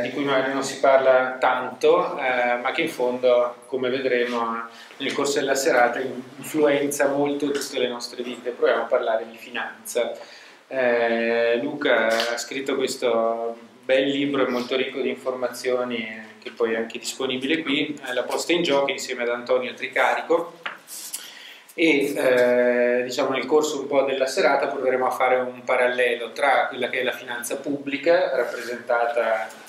di cui magari non si parla tanto, eh, ma che in fondo, come vedremo nel corso della serata, influenza molto tutte le nostre vite. Proviamo a parlare di finanza. Eh, Luca ha scritto questo bel libro molto ricco di informazioni che poi è anche disponibile qui, eh, La posta in gioco insieme ad Antonio Tricarico e eh, diciamo nel corso un po' della serata proveremo a fare un parallelo tra quella che è la finanza pubblica rappresentata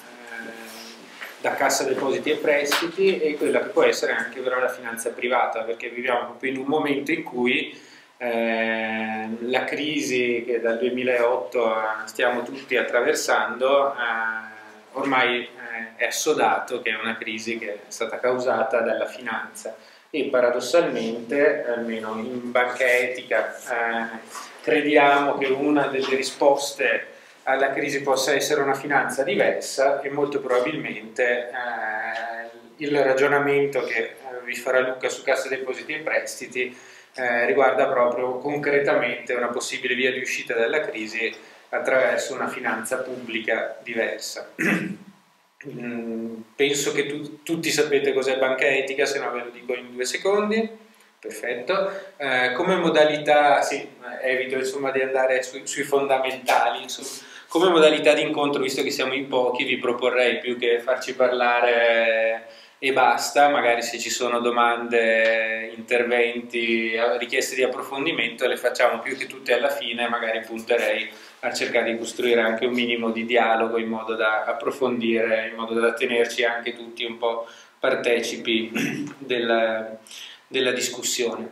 da cassa depositi e prestiti e quella che può essere anche però la finanza privata perché viviamo proprio in un momento in cui eh, la crisi che dal 2008 stiamo tutti attraversando eh, ormai eh, è assodato che è una crisi che è stata causata dalla finanza. E paradossalmente, almeno in banca etica, eh, crediamo che una delle risposte alla crisi possa essere una finanza diversa e molto probabilmente eh, il ragionamento che eh, vi farà Luca su cassa depositi e prestiti eh, riguarda proprio concretamente una possibile via di uscita dalla crisi attraverso una finanza pubblica diversa. mm, penso che tu, tutti sapete cos'è banca etica, se no ve lo dico in due secondi. Perfetto. Eh, come modalità, sì, evito insomma di andare su, sui fondamentali, insomma come modalità di incontro, visto che siamo in pochi, vi proporrei più che farci parlare e basta, magari se ci sono domande, interventi, richieste di approfondimento le facciamo più che tutte alla fine, magari punterei a cercare di costruire anche un minimo di dialogo in modo da approfondire, in modo da tenerci anche tutti un po' partecipi della, della discussione.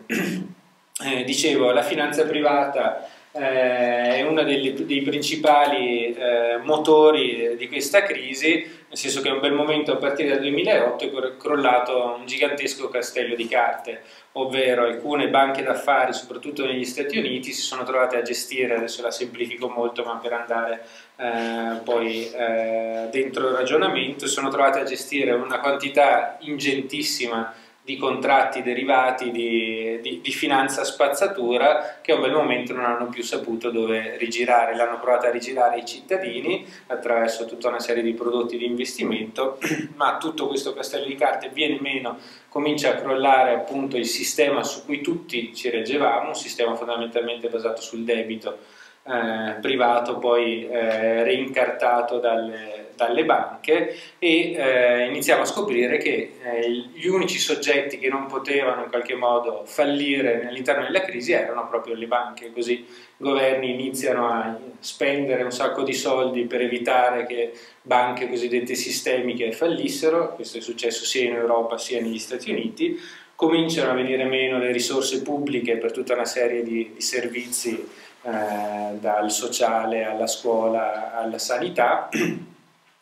Eh, dicevo, la finanza privata eh, è uno dei, dei principali eh, motori di questa crisi, nel senso che è un bel momento a partire dal 2008 è crollato un gigantesco castello di carte, ovvero alcune banche d'affari, soprattutto negli Stati Uniti, si sono trovate a gestire, adesso la semplifico molto ma per andare eh, poi eh, dentro il ragionamento, si sono trovate a gestire una quantità ingentissima di contratti derivati di, di, di, finanza spazzatura che a un bel momento non hanno più saputo dove rigirare, l'hanno provato a rigirare i cittadini attraverso tutta una serie di prodotti di investimento, ma tutto questo castello di carte viene meno, comincia a crollare appunto il sistema su cui tutti ci reggevamo, un sistema fondamentalmente basato sul debito eh, privato poi eh, reincartato dalle, dalle, banche e eh, iniziamo a scoprire che eh, gli unici soggetti che non potevano in qualche modo fallire all'interno della crisi erano proprio le banche, così i governi iniziano a spendere un sacco di soldi per evitare che banche cosiddette sistemiche fallissero, questo è successo sia in Europa sia negli Stati Uniti, cominciano a venire meno le risorse pubbliche per tutta una serie di, di servizi eh, dal sociale alla scuola alla sanità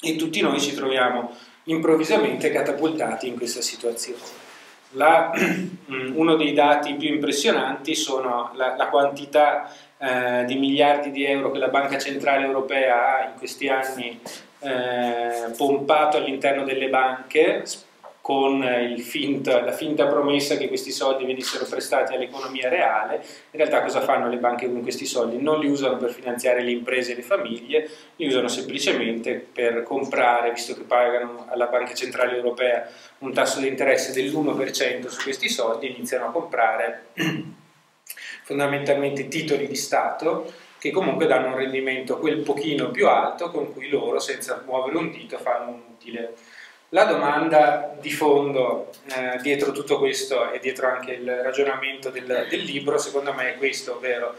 e tutti noi ci troviamo improvvisamente catapultati in questa situazione. La, uno dei dati più impressionanti sono la, la quantità eh, di miliardi di euro che la Banca Centrale Europea ha in questi anni eh, pompato all'interno delle banche, con finta, la finta promessa che questi soldi venissero prestati all'economia reale, in realtà cosa fanno le banche con questi soldi? Non li usano per finanziare le imprese e le famiglie, li usano semplicemente per comprare, visto che pagano alla Banca Centrale Europea un tasso di interesse dell'1% su questi soldi, iniziano a comprare fondamentalmente titoli di Stato che comunque danno un rendimento quel pochino più alto con cui loro, senza muovere un dito, fanno un utile la domanda di fondo eh, dietro tutto questo e dietro anche il ragionamento del, del, libro, secondo me, è questo, ovvero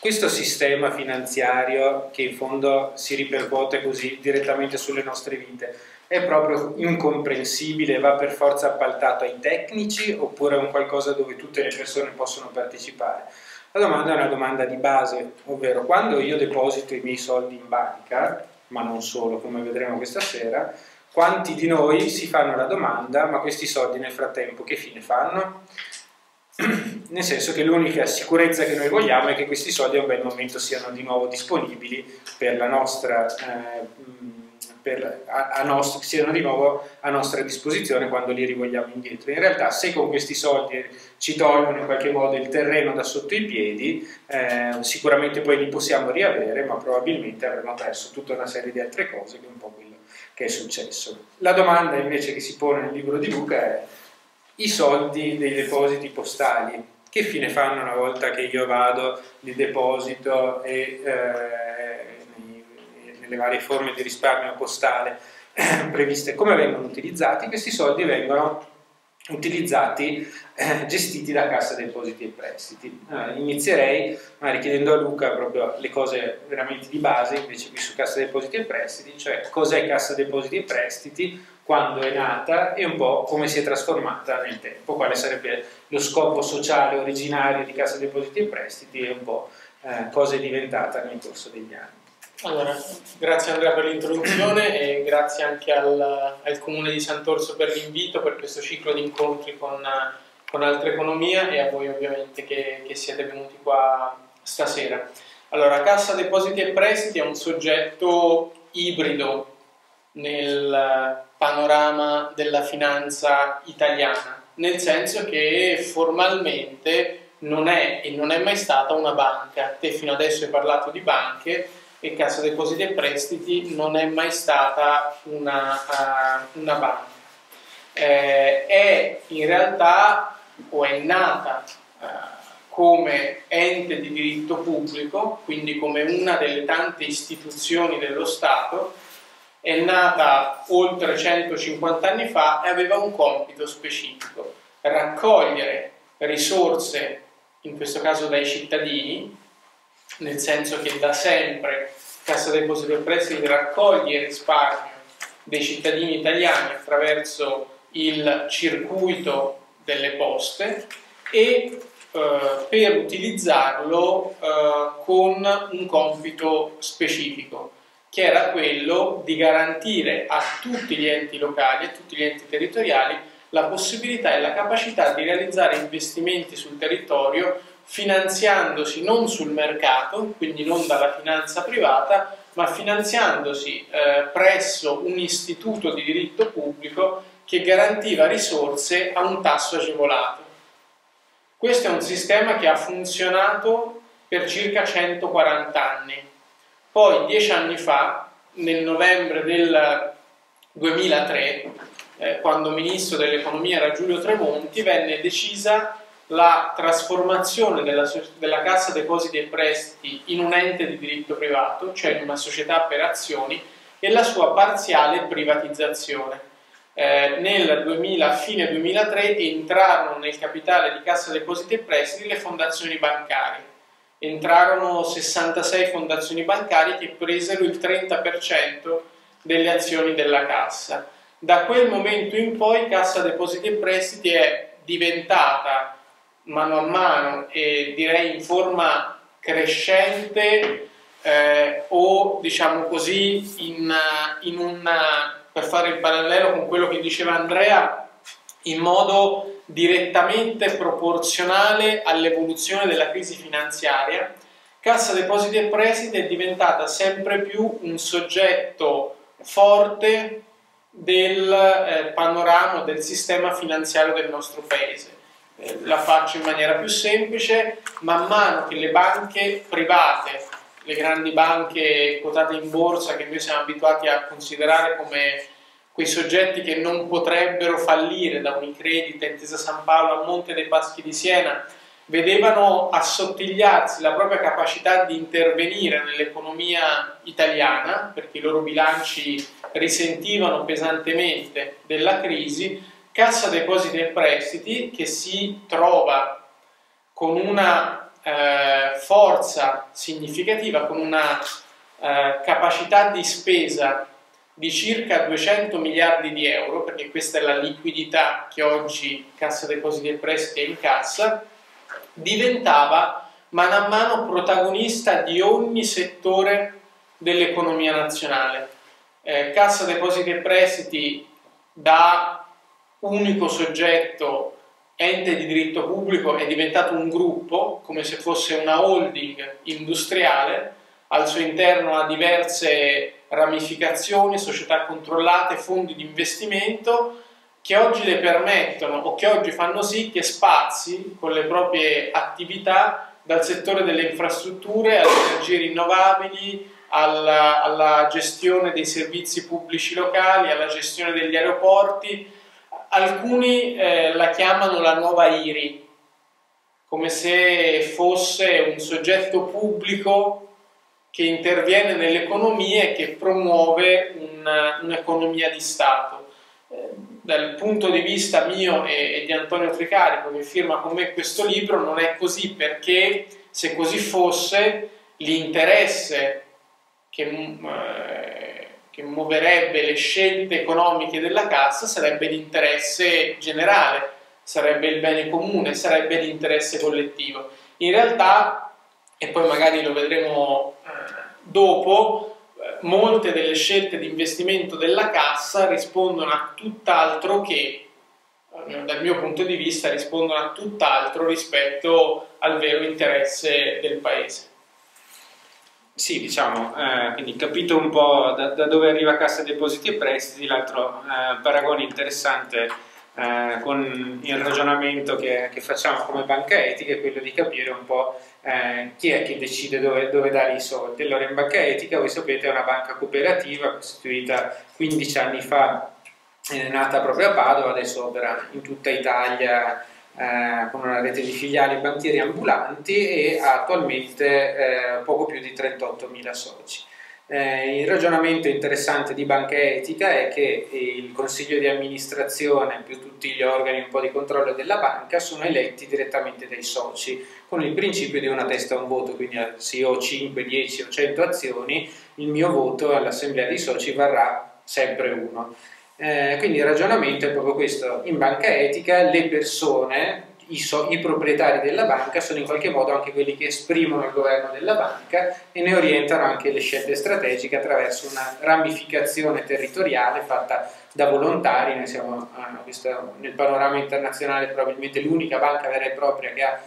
questo sistema finanziario che in fondo si ripercuote così direttamente sulle nostre vite è proprio incomprensibile, va per forza appaltato ai tecnici oppure è un qualcosa dove tutte le persone possono partecipare? La domanda è una domanda di base, ovvero quando io deposito i miei soldi in banca, ma non solo, come vedremo questa sera, quanti di noi si fanno la domanda, ma questi soldi nel frattempo che fine fanno? nel senso che l'unica sicurezza che noi vogliamo è che questi soldi a un bel momento siano di nuovo disponibili per la nostra, eh, per, a, a nost- siano di nuovo a nostra disposizione quando li rivogliamo indietro. In realtà se con questi soldi ci tolgono in qualche modo il terreno da sotto i piedi, eh, sicuramente poi li possiamo riavere, ma probabilmente avremo perso tutta una serie di altre cose che un po' quello che è successo. La domanda invece che si pone nel libro di Luca è i soldi dei depositi postali, che fine fanno una volta che io vado, li deposito e, eh, nelle varie forme di risparmio postale previste, come vengono utilizzati? Questi soldi vengono utilizzati, eh, gestiti da Cassa Depositi e Prestiti. Eh, inizierei magari chiedendo a Luca proprio le cose veramente di base, invece qui su Cassa Depositi e Prestiti, cioè cos'è Cassa Depositi e Prestiti, quando è nata e un po' come si è trasformata nel tempo, quale sarebbe lo scopo sociale originario di Cassa Depositi e Prestiti e un po' eh, cosa è diventata nel corso degli anni. Allora, grazie Andrea per l'introduzione e grazie anche al, al Comune di Sant'Orso per l'invito, per questo ciclo di incontri con, con Altra Economia e a voi ovviamente che, che siete venuti qua stasera. Allora, Cassa Depositi e Prestiti è un soggetto ibrido nel panorama della finanza italiana, nel senso che formalmente non è e non è mai stata una banca. Te fino adesso hai parlato di banche, e Cassa Depositi e Prestiti non è mai stata una, uh, una banca. Eh, è in realtà o è nata uh, come ente di diritto pubblico, quindi come una delle tante istituzioni dello Stato, è nata oltre 150 anni fa e aveva un compito specifico, raccogliere risorse, in questo caso dai cittadini, nel senso che da sempre Cassa Depositi e Prestiti raccoglie il risparmio dei cittadini italiani attraverso il circuito delle poste e eh, per utilizzarlo eh, con un compito specifico che era quello di garantire a tutti gli enti locali, a tutti gli enti territoriali, la possibilità e la capacità di realizzare investimenti sul territorio finanziandosi non sul mercato, quindi non dalla finanza privata, ma finanziandosi eh, presso un istituto di diritto pubblico che garantiva risorse a un tasso agevolato. Questo è un sistema che ha funzionato per circa 140 anni. Poi, dieci anni fa, nel novembre del 2003, eh, quando ministro dell'economia era Giulio Tremonti, venne decisa la trasformazione della, della, Cassa Depositi e Prestiti in un ente di diritto privato, cioè in una società per azioni, e la sua parziale privatizzazione. Eh, nel 2000, fine 2003 entrarono nel capitale di Cassa Depositi e Prestiti le fondazioni bancarie. Entrarono 66 fondazioni bancarie che presero il 30% delle azioni della Cassa. Da quel momento in poi Cassa Depositi e Prestiti è diventata mano a mano e direi in forma crescente eh, o diciamo così in, in una, per fare il parallelo con quello che diceva Andrea in modo direttamente proporzionale all'evoluzione della crisi finanziaria Cassa Depositi e Prestiti è diventata sempre più un soggetto forte del eh, panorama del sistema finanziario del nostro paese. eh, la faccio in maniera più semplice, man mano che le banche private, le grandi banche quotate in borsa che noi siamo abituati a considerare come quei soggetti che non potrebbero fallire da Unicredit, Intesa San Paolo a Monte dei Paschi di Siena, vedevano assottigliarsi la propria capacità di intervenire nell'economia italiana, perché i loro bilanci risentivano pesantemente della crisi, Cassa Depositi e Prestiti che si trova con una eh, forza significativa, con una eh, capacità di spesa di circa 200 miliardi di euro, perché questa è la liquidità che oggi Cassa Depositi e Prestiti è in cassa, diventava mano a mano protagonista di ogni settore dell'economia nazionale. Eh, Cassa Depositi e Prestiti da unico soggetto ente di diritto pubblico è diventato un gruppo, come se fosse una holding industriale, al suo interno ha diverse ramificazioni, società controllate, fondi di investimento che oggi le permettono o che oggi fanno sì che spazi con le proprie attività dal settore delle infrastrutture alle energie rinnovabili, alla, alla gestione dei servizi pubblici locali, alla gestione degli aeroporti. Alcuni eh, la chiamano la nuova IRI, come se fosse un soggetto pubblico che interviene nell'economia e che promuove un'economia di Stato. Eh, dal punto di vista mio e, e di Antonio Tricarico, che firma con me questo libro, non è così perché se così fosse l'interesse che, eh, che muoverebbe le scelte economiche della cassa sarebbe l'interesse generale, sarebbe il bene comune, sarebbe l'interesse collettivo. In realtà, e poi magari lo vedremo eh, dopo, eh, molte delle scelte di investimento della cassa rispondono a tutt'altro che, dal mio punto di vista, rispondono a tutt'altro rispetto al vero interesse del paese. Sì, diciamo, eh, quindi capito un po' da, da, dove arriva Cassa Depositi e Prestiti, l'altro eh, paragone interessante eh, con il ragionamento che, che, facciamo come banca etica è quello di capire un po' eh, chi è che decide dove, dove, dare i soldi. Allora in banca etica, voi sapete, è una banca cooperativa costituita 15 anni fa, è nata proprio a Padova, adesso opera in tutta Italia eh, con una rete di filiali banchieri ambulanti e ha attualmente eh, poco più di 38.000 soci. Eh, il ragionamento interessante di Banca Etica è che il consiglio di amministrazione più tutti gli organi un po' di controllo della banca sono eletti direttamente dai soci con il principio di una testa a un voto, quindi se ho 5, 10 o 100 azioni il mio voto all'assemblea dei soci varrà sempre uno. Eh, quindi il ragionamento è proprio questo, in banca etica le persone, i, so, i, proprietari della banca sono in qualche modo anche quelli che esprimono il governo della banca e ne orientano anche le scelte strategiche attraverso una ramificazione territoriale fatta da volontari, noi siamo questo, nel panorama internazionale probabilmente l'unica banca vera e propria che ha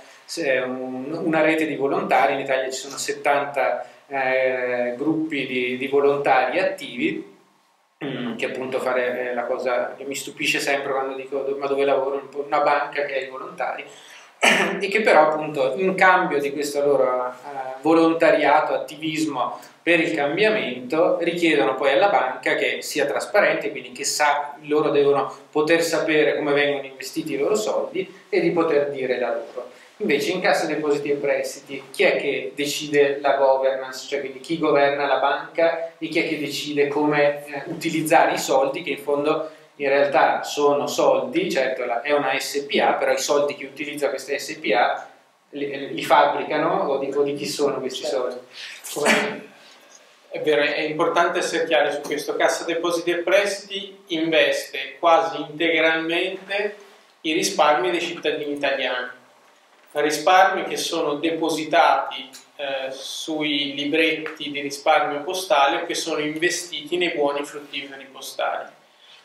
un, una rete di volontari, in Italia ci sono 70 eh, gruppi di, di volontari attivi che appunto fare la cosa che mi stupisce sempre quando dico ma dove lavoro, una banca che ha i volontari. E che però appunto in cambio di questo loro uh, volontariato, attivismo per il cambiamento richiedono poi alla banca che sia trasparente, quindi che sa, loro devono poter sapere come vengono investiti i loro soldi e di poter dire la loro. Invece in cassa depositi e prestiti chi è che decide la governance, cioè quindi chi governa la banca e chi è che decide come eh, utilizzare i soldi che in fondo in realtà sono soldi, certo è una SPA, però i soldi che utilizza questa SPA li, li fabbricano o di, o di, chi sono questi certo. soldi? È vero, è importante essere chiari su questo. Cassa depositi e prestiti investe quasi integralmente i risparmi dei cittadini italiani risparmi che sono depositati eh, sui libretti di risparmio postale o che sono investiti nei buoni fruttiferi postali.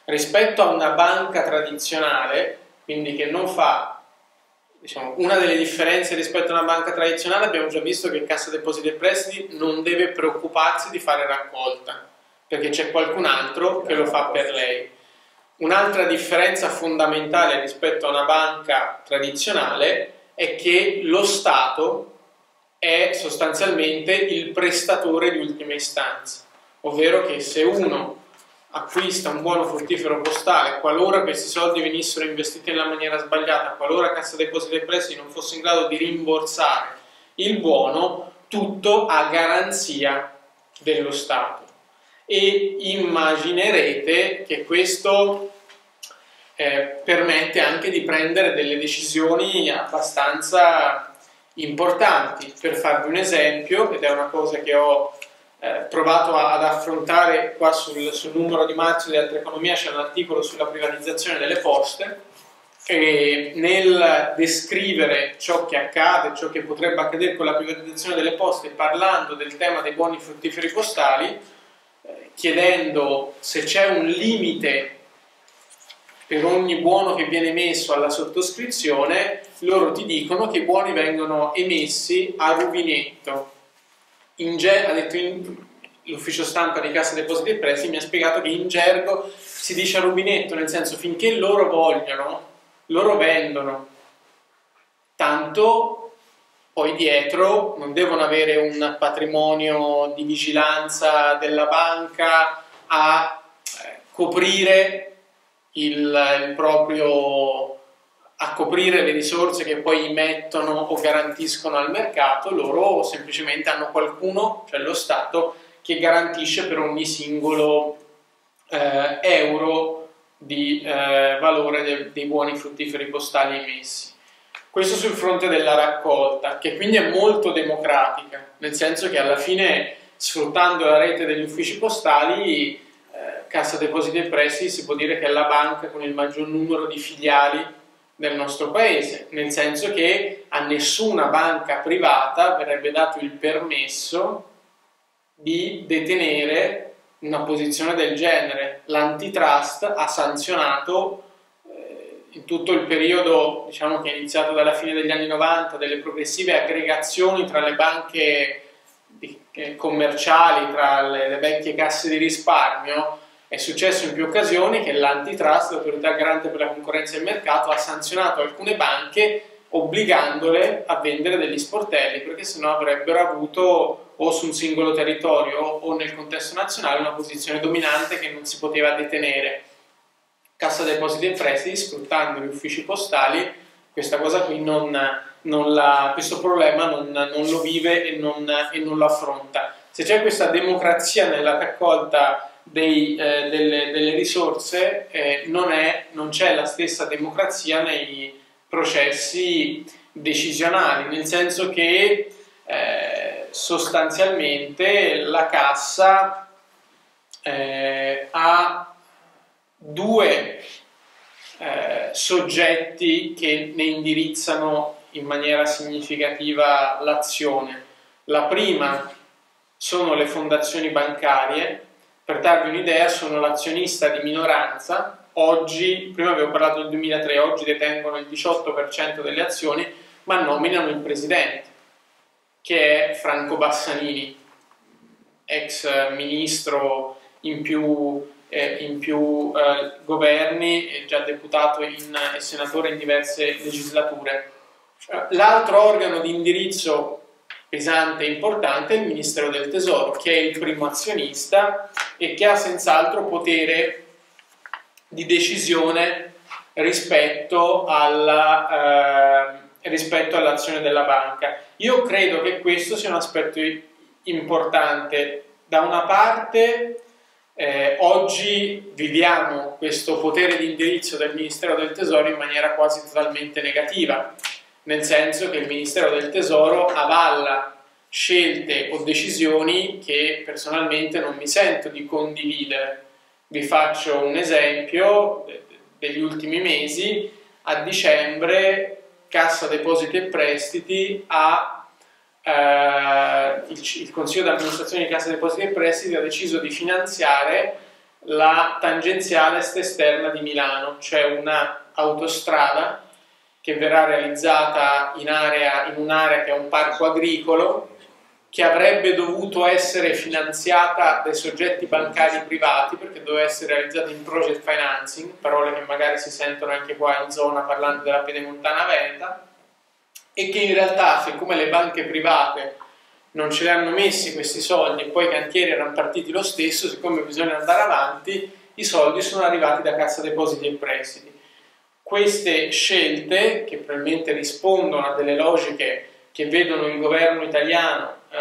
Rispetto a una banca tradizionale, quindi che non fa, diciamo, una delle differenze rispetto a una banca tradizionale abbiamo già visto che Cassa Depositi e Prestiti non deve preoccuparsi di fare raccolta, perché c'è qualcun altro che lo fa per lei. Un'altra differenza fondamentale rispetto a una banca tradizionale è che lo Stato è sostanzialmente il prestatore di ultima istanza, ovvero che se uno acquista un buono fruttifero postale, qualora questi soldi venissero investiti nella maniera sbagliata, qualora Cassa Depositi e Prestiti non fosse in grado di rimborsare il buono, tutto a garanzia dello Stato. E immaginerete che questo eh, permette anche di prendere delle decisioni abbastanza importanti. Per farvi un esempio, ed è una cosa che ho eh, provato a, ad affrontare qua sul, sul, numero di marzo di Altra Economia, c'è un articolo sulla privatizzazione delle poste, e nel descrivere ciò che accade, ciò che potrebbe accadere con la privatizzazione delle poste, parlando del tema dei buoni fruttiferi postali, eh, chiedendo se c'è un limite per ogni buono che viene emesso alla sottoscrizione, loro ti dicono che i buoni vengono emessi a rubinetto. In ge- ha detto in, l'ufficio stampa di Cassa Depositi e Prestiti mi ha spiegato che in gergo si dice a rubinetto, nel senso finché loro vogliono, loro vendono. Tanto poi dietro non devono avere un patrimonio di vigilanza della banca a eh, coprire il, il proprio a coprire le risorse che poi mettono o garantiscono al mercato, loro semplicemente hanno qualcuno, cioè lo Stato, che garantisce per ogni singolo eh, euro di eh, valore de, dei buoni fruttiferi postali emessi. Questo sul fronte della raccolta, che quindi è molto democratica, nel senso che alla fine, sfruttando la rete degli uffici postali, Cassa Depositi e Prestiti si può dire che è la banca con il maggior numero di filiali del nostro paese, nel senso che a nessuna banca privata verrebbe dato il permesso di detenere una posizione del genere. L'antitrust ha sanzionato eh, in tutto il periodo, diciamo che è iniziato dalla fine degli anni 90, delle progressive aggregazioni tra le banche eh, commerciali, tra le, le vecchie casse di risparmio, è successo in più occasioni che l'antitrust, l'autorità garante per la concorrenza e il mercato, ha sanzionato alcune banche obbligandole a vendere degli sportelli perché sennò avrebbero avuto o su un singolo territorio o nel contesto nazionale una posizione dominante che non si poteva detenere. Cassa depositi e prestiti, sfruttando gli uffici postali, questa cosa qui non, non la, questo problema non, non, lo vive e non, e non lo affronta. Se c'è questa democrazia nella raccolta dei, eh, delle, delle, risorse, eh, non, è, non c'è la stessa democrazia nei processi decisionali, nel senso che eh, sostanzialmente la cassa eh, ha due eh, soggetti che ne indirizzano in maniera significativa l'azione. La prima sono le fondazioni bancarie, per darvi un'idea sono l'azionista di minoranza, oggi, prima avevo parlato del 2003, oggi detengono il 18% delle azioni, ma nominano il presidente che è Franco Bassanini, ex ministro in più, eh, in più eh, governi, già deputato e senatore in diverse legislature. L'altro organo di indirizzo pesante e importante è il Ministero del Tesoro, che è il primo azionista e che ha senz'altro potere di decisione rispetto alla... Eh, rispetto all'azione della banca. Io credo che questo sia un aspetto importante. Da una parte, eh, oggi viviamo questo potere di indirizzo del Ministero del Tesoro in maniera quasi totalmente negativa, nel senso che il Ministero del Tesoro avalla scelte o decisioni che personalmente non mi sento di condividere. Vi faccio un esempio degli ultimi mesi. A dicembre Cassa Depositi e Prestiti ha eh, il, il, Consiglio di amministrazione di Cassa Depositi e Prestiti ha deciso di finanziare la tangenziale est esterna di Milano, cioè una autostrada che verrà realizzata in, area, in un'area che è un parco agricolo che avrebbe dovuto essere finanziata dai soggetti bancari privati perché doveva essere realizzata in project financing, parole che magari si sentono anche qua in zona parlando della Pedemontana Veneta, e che in realtà, siccome le banche private non ce li hanno messi questi soldi e poi i cantieri erano partiti lo stesso, siccome bisogna andare avanti, i soldi sono arrivati da Cassa Depositi e Prestiti. Queste scelte, che probabilmente rispondono a delle logiche che vedono il governo italiano eh,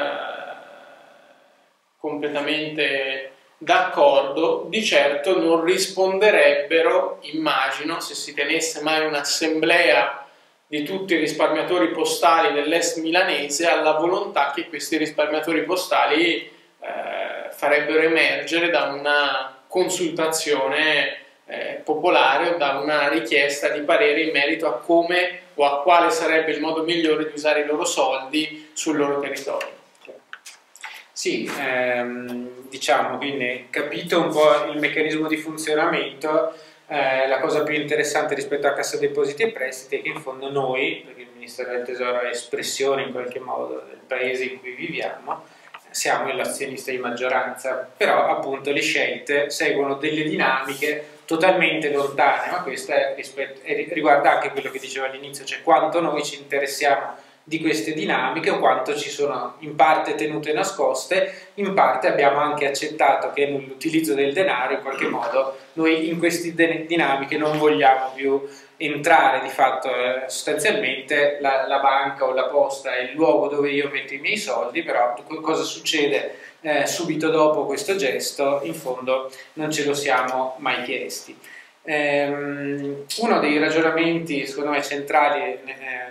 completamente d'accordo, di certo non risponderebbero, immagino, se si tenesse mai un'assemblea di tutti i risparmiatori postali dell'est milanese alla volontà che questi risparmiatori postali eh, farebbero emergere da una consultazione eh, popolare o da una richiesta di parere in merito a come o a quale sarebbe il modo migliore di usare i loro soldi sul loro territorio. Sì, ehm, diciamo, quindi capito un po' il meccanismo di funzionamento, eh, la cosa più interessante rispetto a Cassa Depositi e Prestiti è che in fondo noi, perché il Ministero del Tesoro è espressione in qualche modo del paese in cui viviamo, siamo l'azionista di maggioranza, però appunto le scelte seguono delle dinamiche totalmente lontane, ma questo riguarda anche quello che dicevo all'inizio, cioè quanto noi ci interessiamo di queste dinamiche o quanto ci sono in parte tenute nascoste, in parte abbiamo anche accettato che nell'utilizzo del denaro in qualche modo noi in queste dinamiche non vogliamo più entrare. Di fatto eh, sostanzialmente la, la, banca o la posta è il luogo dove io metto i miei soldi, però cosa succede eh, subito dopo questo gesto in fondo non ce lo siamo mai chiesti. Um, uno dei ragionamenti, secondo me, centrali eh,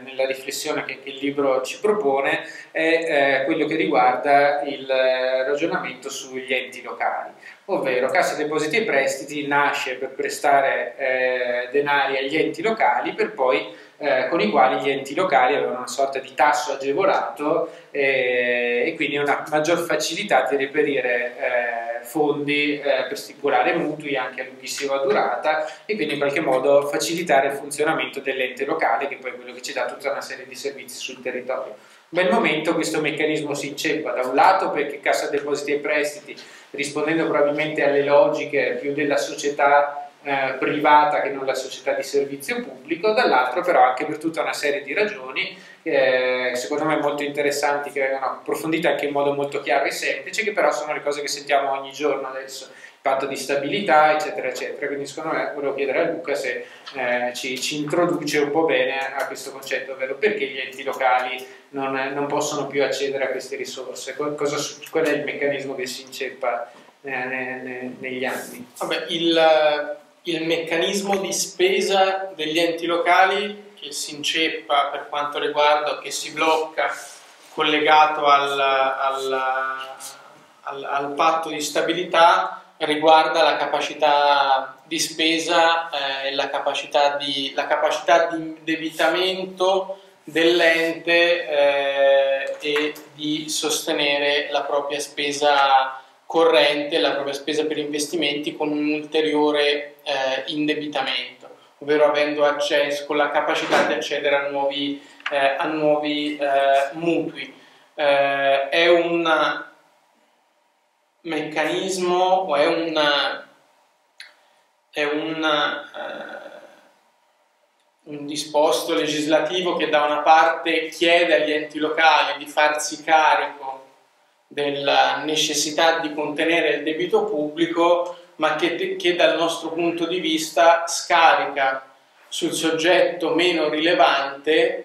nella riflessione che, che, il libro ci propone è eh, quello che riguarda il eh, ragionamento sugli enti locali, ovvero Cassa Depositi e Prestiti nasce per prestare eh, denari agli enti locali per poi eh, con i quali gli enti locali avevano una sorta di tasso agevolato eh, e quindi una maggior facilità di reperire eh, fondi eh, per stipulare mutui anche a lunghissima durata e quindi in qualche modo facilitare il funzionamento dell'ente locale che poi è quello che ci dà tutta una serie di servizi sul territorio. Quel momento questo meccanismo si inceppa da un lato perché Cassa Depositi e Prestiti rispondendo probabilmente alle logiche più della società eh, privata che non la società di servizio pubblico, dall'altro però anche per tutta una serie di ragioni, eh, secondo me molto interessanti, che vengono approfondite anche in modo molto chiaro e semplice, che però sono le cose che sentiamo ogni giorno adesso, patto di stabilità, eccetera, eccetera. Quindi secondo me volevo chiedere a Luca se eh, ci, ci, introduce un po' bene a questo concetto, ovvero perché gli enti locali non, non possono più accedere a queste risorse, cosa, qual è il meccanismo che si inceppa eh, ne, ne, negli anni? Vabbè, il il meccanismo di spesa degli enti locali che si inceppa per quanto riguarda, che si blocca collegato al, al, al, al patto di stabilità riguarda la capacità di spesa e eh, la, capacità di, la capacità di indebitamento dell'ente eh, e di sostenere la propria spesa corrente, la propria spesa per investimenti con un ulteriore eh, indebitamento, ovvero avendo accesso, con la capacità di accedere a nuovi, eh, a nuovi eh, mutui. Eh, è un meccanismo o è un, è un, eh, un disposto legislativo che da una parte chiede agli enti locali di farsi carico della necessità di contenere il debito pubblico, ma che, che dal nostro punto di vista scarica sul soggetto meno rilevante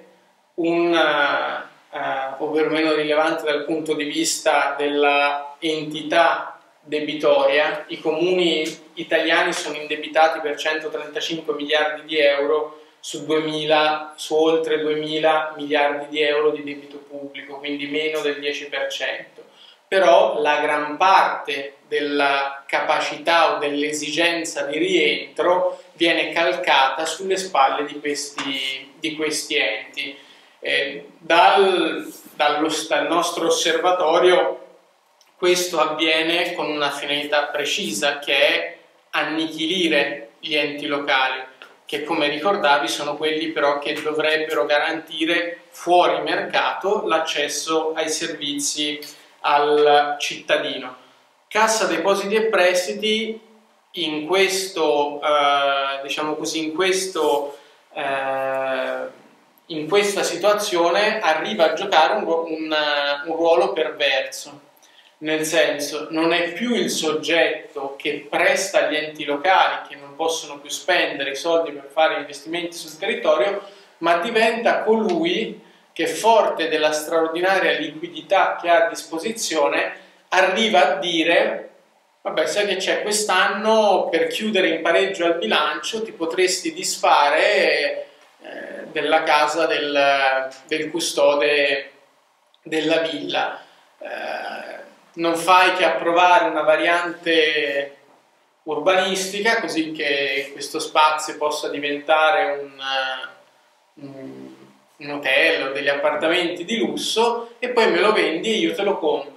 un, uh, ovvero meno rilevante dal punto di vista dell'entità debitoria. I comuni italiani sono indebitati per 135 miliardi di euro su, 2000, su oltre 2000 miliardi di euro di debito pubblico, quindi meno del 10% però la gran parte della capacità o dell'esigenza di rientro viene calcata sulle spalle di questi, di questi enti. Eh, dal, dallo, dal nostro osservatorio questo avviene con una finalità precisa che è annichilire gli enti locali, che come ricordavi sono quelli però che dovrebbero garantire fuori mercato l'accesso ai servizi al cittadino. Cassa depositi e prestiti in questo, eh, diciamo così, in, questo, eh, in questa situazione arriva a giocare un, un, un ruolo perverso, nel senso non è più il soggetto che presta agli enti locali che non possono più spendere i soldi per fare investimenti sul territorio, ma diventa colui che forte della straordinaria liquidità che ha a disposizione arriva a dire vabbè sai che c'è quest'anno per chiudere in pareggio al bilancio ti potresti disfare eh, della casa del, del, custode della villa. Eh, non fai che approvare una variante urbanistica così che questo spazio possa diventare un, un un hotel o degli appartamenti di lusso e poi me lo vendi e io te lo compro.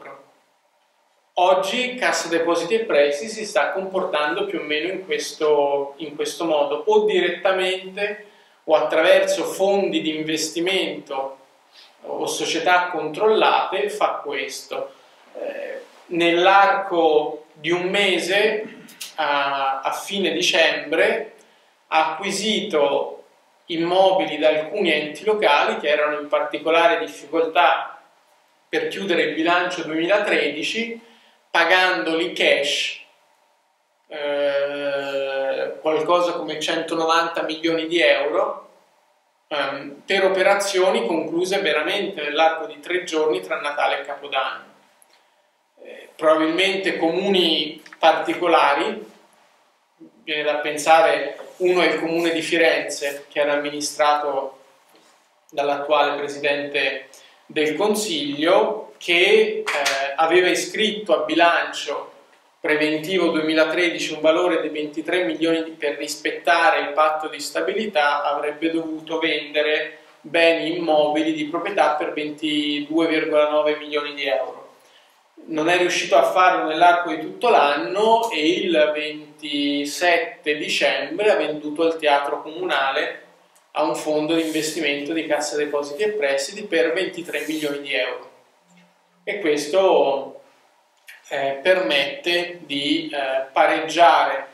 Oggi Cassa Depositi e Prestiti si sta comportando più o meno in questo, in questo modo, o direttamente o attraverso fondi di investimento o società controllate fa questo. Eh, nell'arco di un mese, a, a fine dicembre, ha acquisito immobili da alcuni enti locali che erano in particolare difficoltà per chiudere il bilancio 2013 pagandoli cash eh, qualcosa come 190 milioni di euro ehm, per operazioni concluse veramente nell'arco di tre giorni tra Natale e Capodanno. Eh, probabilmente comuni particolari, viene da pensare uno è il comune di Firenze che era amministrato dall'attuale presidente del Consiglio che eh, aveva iscritto a bilancio preventivo 2013 un valore di 23 milioni di, per rispettare il patto di stabilità avrebbe dovuto vendere beni immobili di proprietà per 22,9 milioni di euro. Non è riuscito a farlo nell'arco di tutto l'anno e il 27 dicembre ha venduto il teatro comunale a un fondo di investimento di cassa depositi e prestiti per 23 milioni di euro. E questo eh, permette di eh, pareggiare,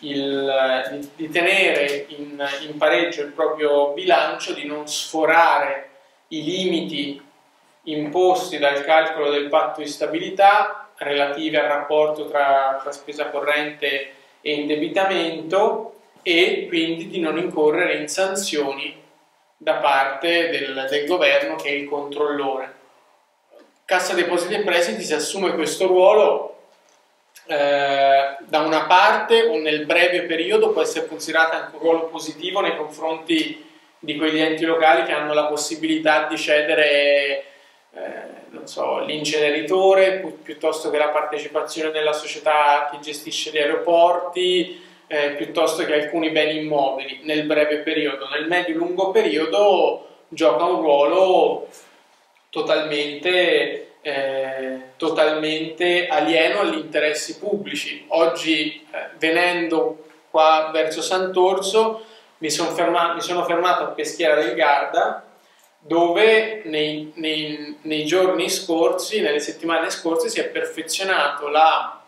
il, di, di, tenere in, in, pareggio il proprio bilancio, di non sforare i limiti imposti dal calcolo del patto di stabilità relativi al rapporto tra, tra spesa corrente e indebitamento e quindi di non incorrere in sanzioni da parte del, del governo che è il controllore. Cassa Depositi e Prestiti si assume questo ruolo eh, da una parte o nel breve periodo può essere considerato anche un ruolo positivo nei confronti di quegli enti locali che hanno la possibilità di cedere eh, so, l'inceneritore pi piuttosto che la partecipazione nella società che gestisce gli aeroporti eh, piuttosto che alcuni beni immobili nel breve periodo. Nel medio-lungo periodo gioca un ruolo totalmente, eh, totalmente alieno agli interessi pubblici. Oggi, eh, venendo qua verso Sant'Orso, mi, son mi sono fermato a Peschiera del Garda, dove nei, nei, nei, giorni scorsi, nelle settimane scorse, si è perfezionato la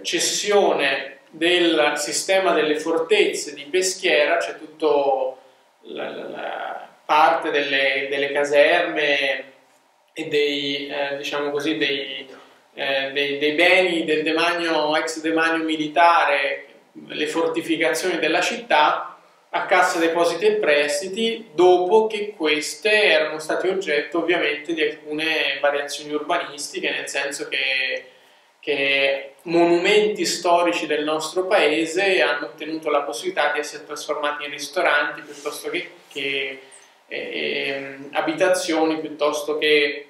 cessione del sistema delle fortezze di Peschiera, cioè tutta la, la, parte delle, delle caserme e dei, eh, diciamo così, dei, eh, dei, dei, beni del demanio, ex demanio militare, le fortificazioni della città a cassa depositi e prestiti dopo che queste erano state oggetto ovviamente di alcune variazioni urbanistiche, nel senso che, che monumenti storici del nostro paese hanno ottenuto la possibilità di essere trasformati in ristoranti piuttosto che, che eh, abitazioni piuttosto che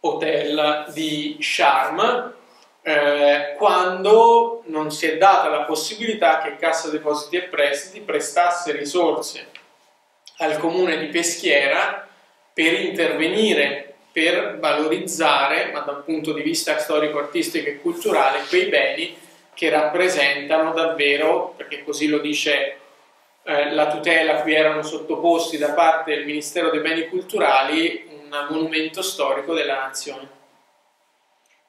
hotel di charme eh, quando non si è data la possibilità che Cassa Depositi e Prestiti prestasse risorse al comune di Peschiera per intervenire per valorizzare, ma da un punto di vista storico, artistico e culturale, quei beni che rappresentano davvero, perché così lo dice eh, la tutela a cui erano sottoposti da parte del Ministero dei Beni Culturali, un monumento storico della nazione.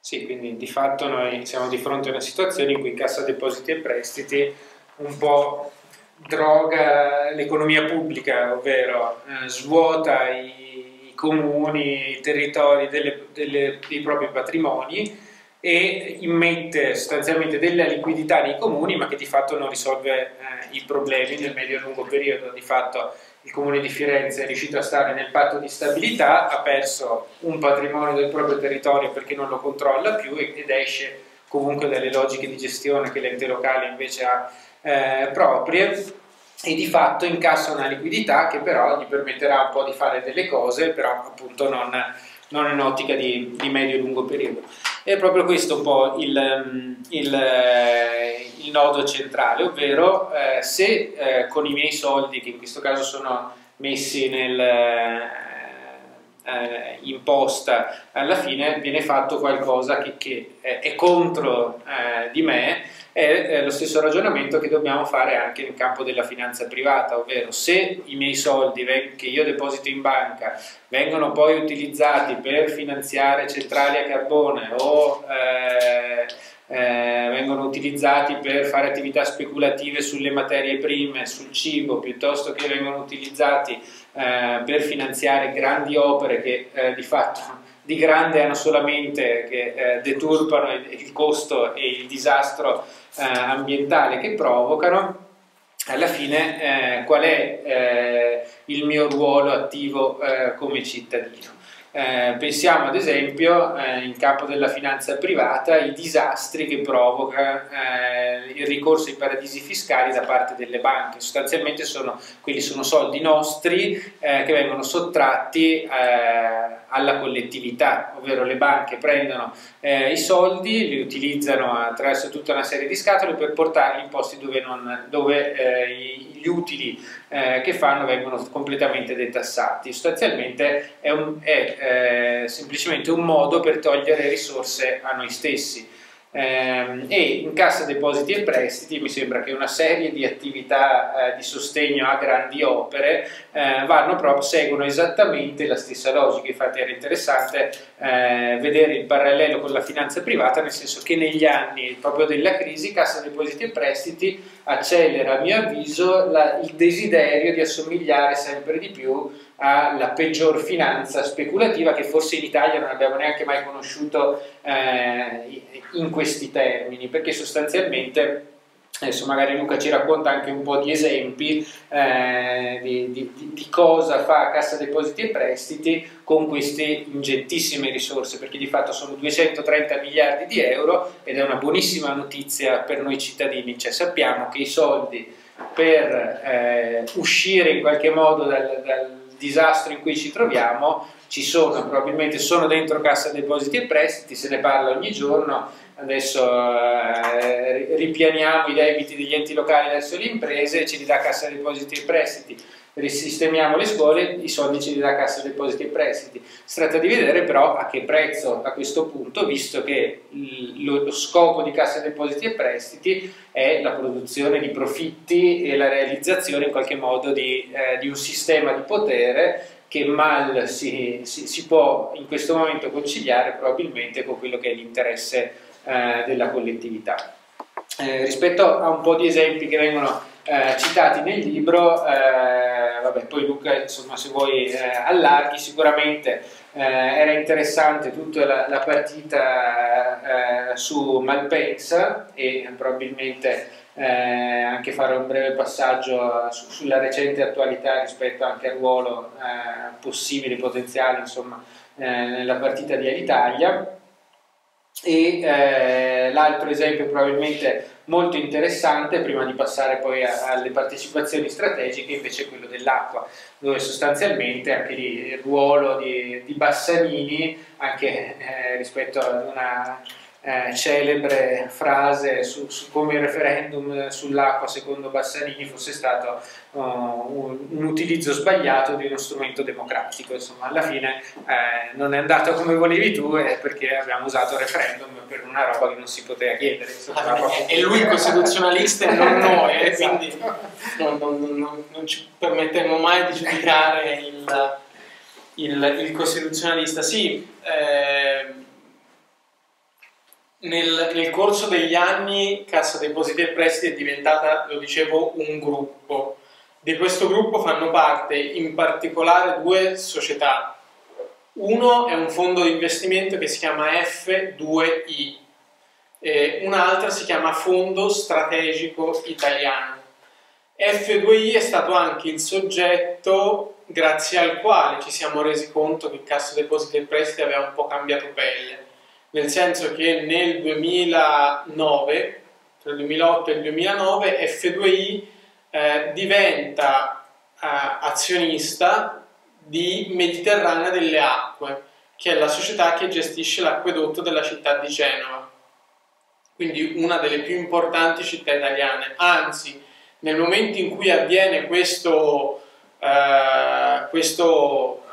Sì, quindi di fatto noi siamo di fronte a una situazione in cui Cassa Depositi e Prestiti un po' droga l'economia pubblica, ovvero eh, svuota i, comuni, i territori delle, delle, dei propri patrimoni e immette sostanzialmente della liquidità nei comuni ma che di fatto non risolve eh, i problemi nel medio e lungo periodo. Di fatto il comune di Firenze è riuscito a stare nel patto di stabilità, ha perso un patrimonio del proprio territorio perché non lo controlla più ed esce comunque dalle logiche di gestione che l'ente locale invece ha eh, proprie. E di fatto incassa una liquidità che però gli permetterà un po' di fare delle cose, però appunto non, non in ottica di, di medio e lungo periodo. È proprio questo un po' il, mm, il, eh, il nodo centrale, ovvero eh, se eh, con i miei soldi, che in questo caso sono messi nel, eh, eh in posta, alla fine viene fatto qualcosa che, che è contro eh, di me, è lo stesso ragionamento che dobbiamo fare anche nel campo della finanza privata, ovvero se i miei soldi che io deposito in banca vengono poi utilizzati per finanziare centrali a carbone o eh, eh, vengono utilizzati per fare attività speculative sulle materie prime, sul cibo, piuttosto che vengono utilizzati eh, per finanziare grandi opere che eh, di fatto di grande hanno solamente che eh, deturpano il, il, costo e il disastro eh, ambientale che provocano, alla fine eh, qual è il mio ruolo attivo come cittadino. Eh, pensiamo ad esempio eh, in campo della finanza privata i disastri che provoca eh, il ricorso ai paradisi fiscali da parte delle banche. Sostanzialmente sono, quelli sono soldi nostri eh, che vengono sottratti eh, alla collettività, ovvero le banche prendono i soldi, li utilizzano attraverso tutta una serie di scatole per portarli in posti dove, non, dove gli utili che fanno vengono completamente detassati. Sostanzialmente è, un, è eh, semplicemente un modo per togliere risorse a noi stessi. Eh, e in cassa depositi e prestiti mi sembra che una serie di attività eh, di sostegno a grandi opere eh, vanno proprio, seguono esattamente la stessa logica. Infatti era interessante eh, vedere il parallelo con la finanza privata, nel senso che negli anni proprio della crisi Cassa Depositi e Prestiti accelera, a mio avviso, la, il desiderio di assomigliare sempre di più alla peggior finanza speculativa che forse in Italia non abbiamo neanche mai conosciuto eh, in questi termini, perché sostanzialmente Adesso magari Luca ci racconta anche un po' di esempi eh, di, di, di, cosa fa Cassa Depositi e Prestiti con queste ingentissime risorse, perché di fatto sono 230 miliardi di euro ed è una buonissima notizia per noi cittadini, cioè sappiamo che i soldi per eh, uscire in qualche modo dal, dal disastro in cui ci troviamo ci sono, probabilmente sono dentro Cassa Depositi e Prestiti, se ne parla ogni giorno adesso eh, ripianiamo i debiti degli enti locali verso le imprese, ce li dà Cassa Depositi e Prestiti, risistemiamo le scuole, i soldi ce li dà Cassa Depositi e Prestiti. Si tratta di vedere però a che prezzo a questo punto, visto che lo, lo scopo di Cassa Depositi e Prestiti è la produzione di profitti e la realizzazione in qualche modo di, eh, di un sistema di potere che mal si, si, si, può in questo momento conciliare probabilmente con quello che è l'interesse eh, della collettività. Eh, rispetto a un po' di esempi che vengono eh, citati nel libro, eh, vabbè, poi Luca, insomma, se vuoi eh, allarghi, sicuramente eh, era interessante tutta la, la partita su Malpensa e probabilmente anche fare un breve passaggio su, sulla recente attualità rispetto anche al ruolo possibile, potenziale, insomma, nella partita di Alitalia. E eh, l'altro esempio probabilmente molto interessante prima di passare poi a, alle partecipazioni strategiche invece è quello dell'acqua dove sostanzialmente anche lì il ruolo di, di Bassanini anche eh, rispetto ad una eh, celebre frase su, su, come il referendum sull'acqua secondo Bassanini fosse stato uh, un, un, utilizzo sbagliato di uno strumento democratico. Insomma, alla fine eh, non è andato come volevi tu eh, perché abbiamo usato il referendum per una roba che non si poteva chiedere. Insomma, è lui costituzionalista e non noi, eh, esatto. quindi non, non, non, non, ci permetteremo mai di giudicare il, il, il costituzionalista. Sì, eh, nel, nel, corso degli anni Cassa Depositi e Prestiti è diventata, lo dicevo, un gruppo. Di questo gruppo fanno parte in particolare due società. Uno è un fondo di investimento che si chiama F2I e un'altra si chiama Fondo Strategico Italiano. F2I è stato anche il soggetto grazie al quale ci siamo resi conto che Cassa Depositi e Prestiti aveva un po' cambiato pelle nel senso che nel 2009, tra il 2008 e il 2009, F2I eh, diventa eh, azionista di Mediterranea delle Acque, che è la società che gestisce l'acquedotto della città di Genova, quindi una delle più importanti città italiane. Anzi, nel momento in cui avviene questo, eh, questo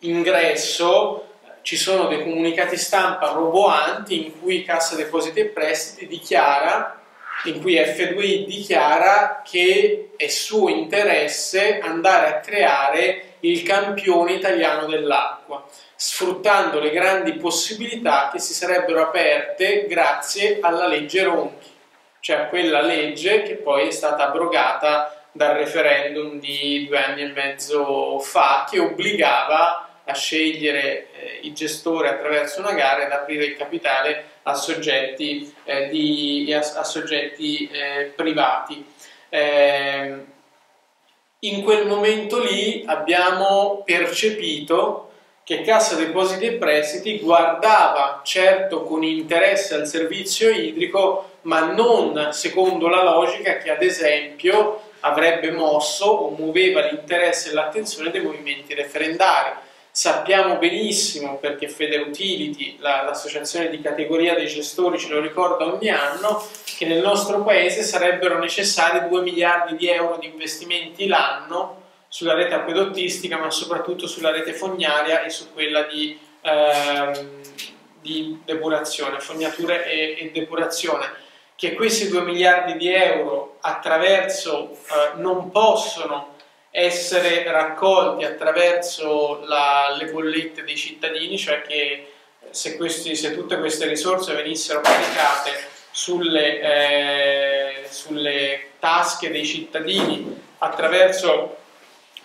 ingresso, ci sono dei comunicati stampa roboanti in cui Cassa Depositi e Prestiti dichiara, in cui F2I dichiara che è suo interesse andare a creare il campione italiano dell'acqua, sfruttando le grandi possibilità che si sarebbero aperte grazie alla legge Ronchi, cioè quella legge che poi è stata abrogata dal referendum di due anni e mezzo fa, che obbligava a scegliere eh, il gestore attraverso una gara ed aprire il capitale a soggetti, eh, di, a, a soggetti eh, privati. Ehm, in quel momento lì abbiamo percepito che Cassa Depositi e Prestiti guardava certo con interesse al servizio idrico, ma non secondo la logica che ad esempio avrebbe mosso o muoveva l'interesse e l'attenzione dei movimenti referendari. Sappiamo benissimo, perché Federutility, l'associazione di categoria dei gestori, ce lo ricorda ogni anno, che nel nostro paese sarebbero necessari 2 miliardi di euro di investimenti l'anno sulla rete acquedottistica, ma soprattutto sulla rete fognaria e su quella di, ehm, di depurazione, fognature e, e, depurazione. Che questi 2 miliardi di euro attraverso eh, non possono essere raccolti attraverso la, le bollette dei cittadini, cioè che se, questi, se, tutte queste risorse venissero caricate sulle, eh, sulle tasche dei cittadini attraverso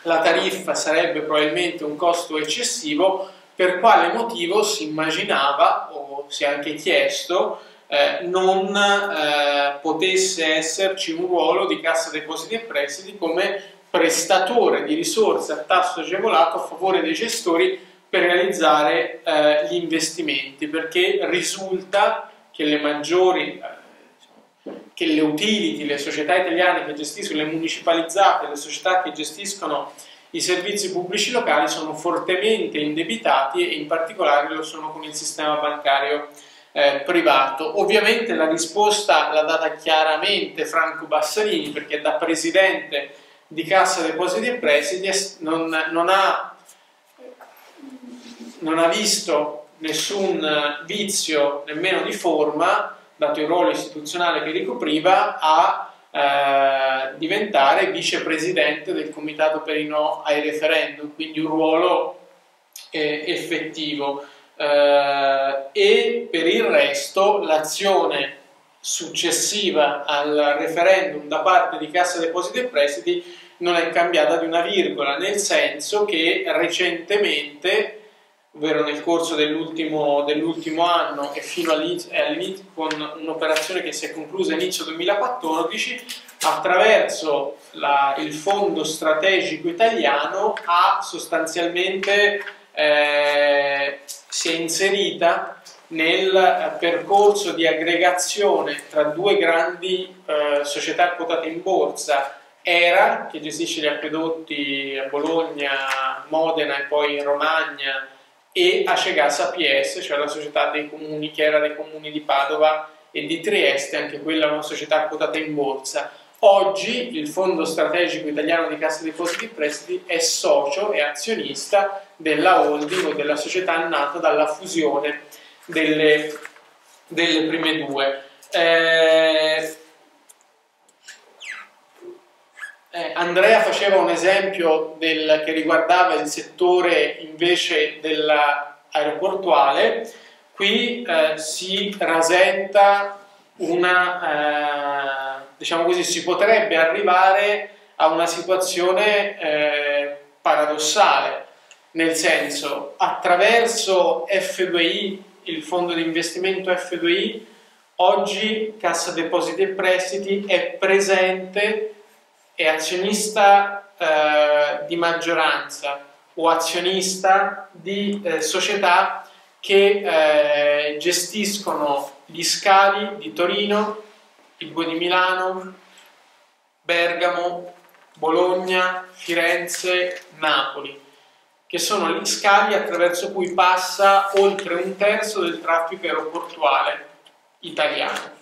la tariffa sarebbe probabilmente un costo eccessivo, per quale motivo si immaginava o si è anche chiesto eh, non eh, potesse esserci un ruolo di cassa depositi e prestiti come prestatore di risorse a tasso agevolato a favore dei gestori per realizzare eh, gli investimenti, perché risulta che le maggiori, eh, che le utility, le società italiane che gestiscono, le municipalizzate, le società che gestiscono i servizi pubblici locali sono fortemente indebitati e in particolare lo sono con il sistema bancario eh, privato. Ovviamente la risposta l'ha data chiaramente Franco Bassarini perché da presidente di Cassa Depositi e Prestiti non, non, ha, non ha visto nessun vizio nemmeno di forma, dato il ruolo istituzionale che ricopriva, a eh, diventare vicepresidente del comitato per i no ai referendum, quindi un ruolo eh, effettivo. Eh, e per il resto l'azione successiva al referendum da parte di Cassa Depositi e Prestiti non è cambiata di una virgola, nel senso che recentemente, ovvero nel corso dell'ultimo, dell'ultimo anno e fino all'inizio, con un'operazione che si è conclusa inizio 2014, attraverso la, il Fondo Strategico Italiano ha sostanzialmente eh, si è inserita nel percorso di aggregazione tra due grandi eh, società quotate in borsa, ERA, che gestisce gli acquedotti a Bologna, Modena e poi in Romagna, e Acegas APS, cioè la società dei comuni, che era dei comuni di Padova e di Trieste, anche quella una società quotata in borsa. Oggi il Fondo Strategico Italiano di Cassa Depositi e Prestiti è socio e azionista della holding o della società nata dalla fusione delle, delle prime due. Eh, eh, Andrea faceva un esempio del, che riguardava il settore invece dell'aeroportuale, qui eh, si rasenta una, eh, diciamo così, si potrebbe arrivare a una situazione eh, paradossale, nel senso attraverso F2I il fondo di investimento F2I, oggi Cassa Depositi e Prestiti è presente, è azionista eh, di maggioranza o azionista di eh, società che eh, gestiscono gli scali di Torino, il Bue di Milano, Bergamo, Bologna, Firenze, Napoli che sono gli scali attraverso cui passa oltre un terzo del traffico aeroportuale italiano.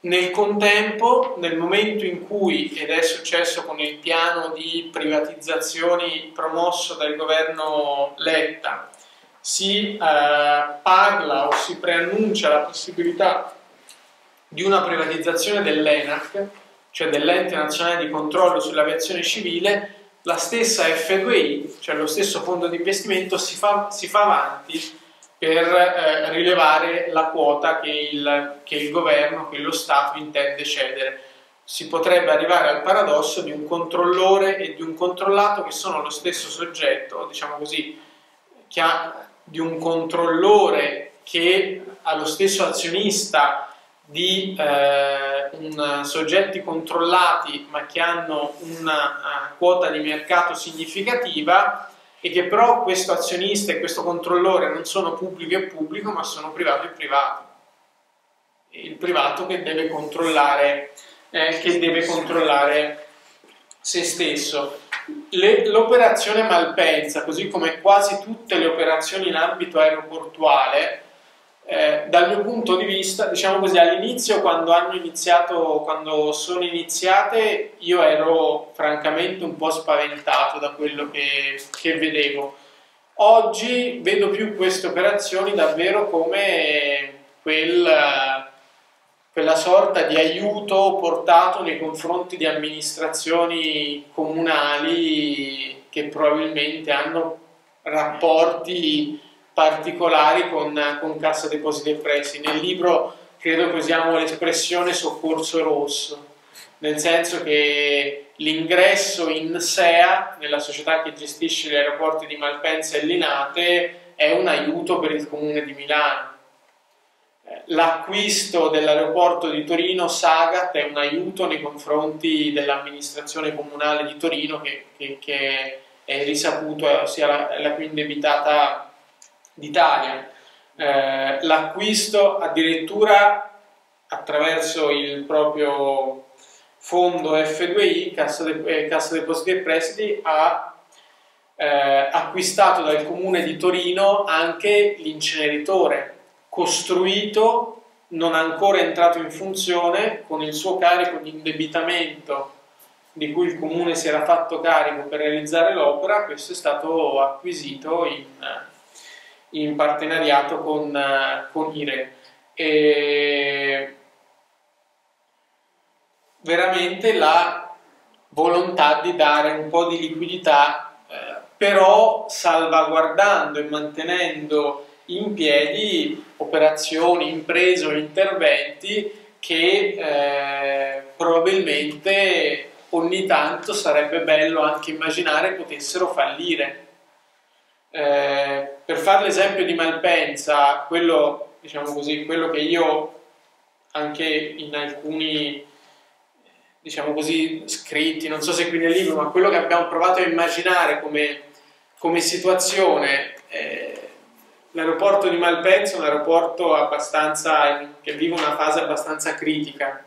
Nel contempo, nel momento in cui, ed è successo con il piano di privatizzazioni promosso dal governo Letta, si eh, parla o si preannuncia la possibilità di una privatizzazione dell'ENAC, cioè dell'ente nazionale di controllo sull'aviazione civile, la stessa F2I, cioè lo stesso fondo di investimento, si fa, si fa avanti per eh, rilevare la quota che il, che il governo, che lo Stato intende cedere. Si potrebbe arrivare al paradosso di un controllore e di un controllato che sono lo stesso soggetto, diciamo così, ha, di un controllore che ha lo stesso azionista di eh, un, soggetti controllati ma che hanno una uh, quota di mercato significativa e che però questo azionista e questo controllore non sono pubblico e pubblico ma sono privato e privato. Il privato che deve controllare, eh, che deve controllare se stesso. l'operazione Malpensa, così come quasi tutte le operazioni in ambito aeroportuale, eh, dal mio punto di vista, diciamo così, all'inizio quando quando sono iniziate, io ero francamente un po' spaventato da quello che, che vedevo. Oggi vedo più queste operazioni davvero come quel, quella sorta di aiuto portato nei confronti di amministrazioni comunali che probabilmente hanno rapporti particolari con, con Cassa Depositi e Prestiti. Nel libro credo che usiamo l'espressione soccorso rosso, nel senso che l'ingresso in SEA, nella società che gestisce gli aeroporti di Malpensa e Linate, è un aiuto per il comune di Milano. L'acquisto dell'aeroporto di Torino, Sagat, è un aiuto nei confronti dell'amministrazione comunale di Torino che, che, che è risaputo sia la, la più indebitata d'Italia. Eh, l'acquisto addirittura attraverso il proprio fondo F2I, Cassa, De, eh, Cassa Depositi e Prestiti, ha eh, acquistato dal comune di Torino anche l'inceneritore costruito, non ancora entrato in funzione, con il suo carico di indebitamento di cui il comune si era fatto carico per realizzare l'opera, questo è stato acquisito in in partenariato con, eh, con IRE. E veramente la volontà di dare un po' di liquidità, eh, però salvaguardando e mantenendo in piedi operazioni, imprese o interventi che eh, probabilmente ogni tanto sarebbe bello anche immaginare potessero fallire eh, per fare l'esempio di Malpensa, quello, diciamo così, quello che io anche in alcuni diciamo così, scritti, non so se qui nel libro, ma quello che abbiamo provato a immaginare come, come situazione, eh, l'aeroporto di Malpensa è un aeroporto abbastanza, che vive una fase abbastanza critica, nel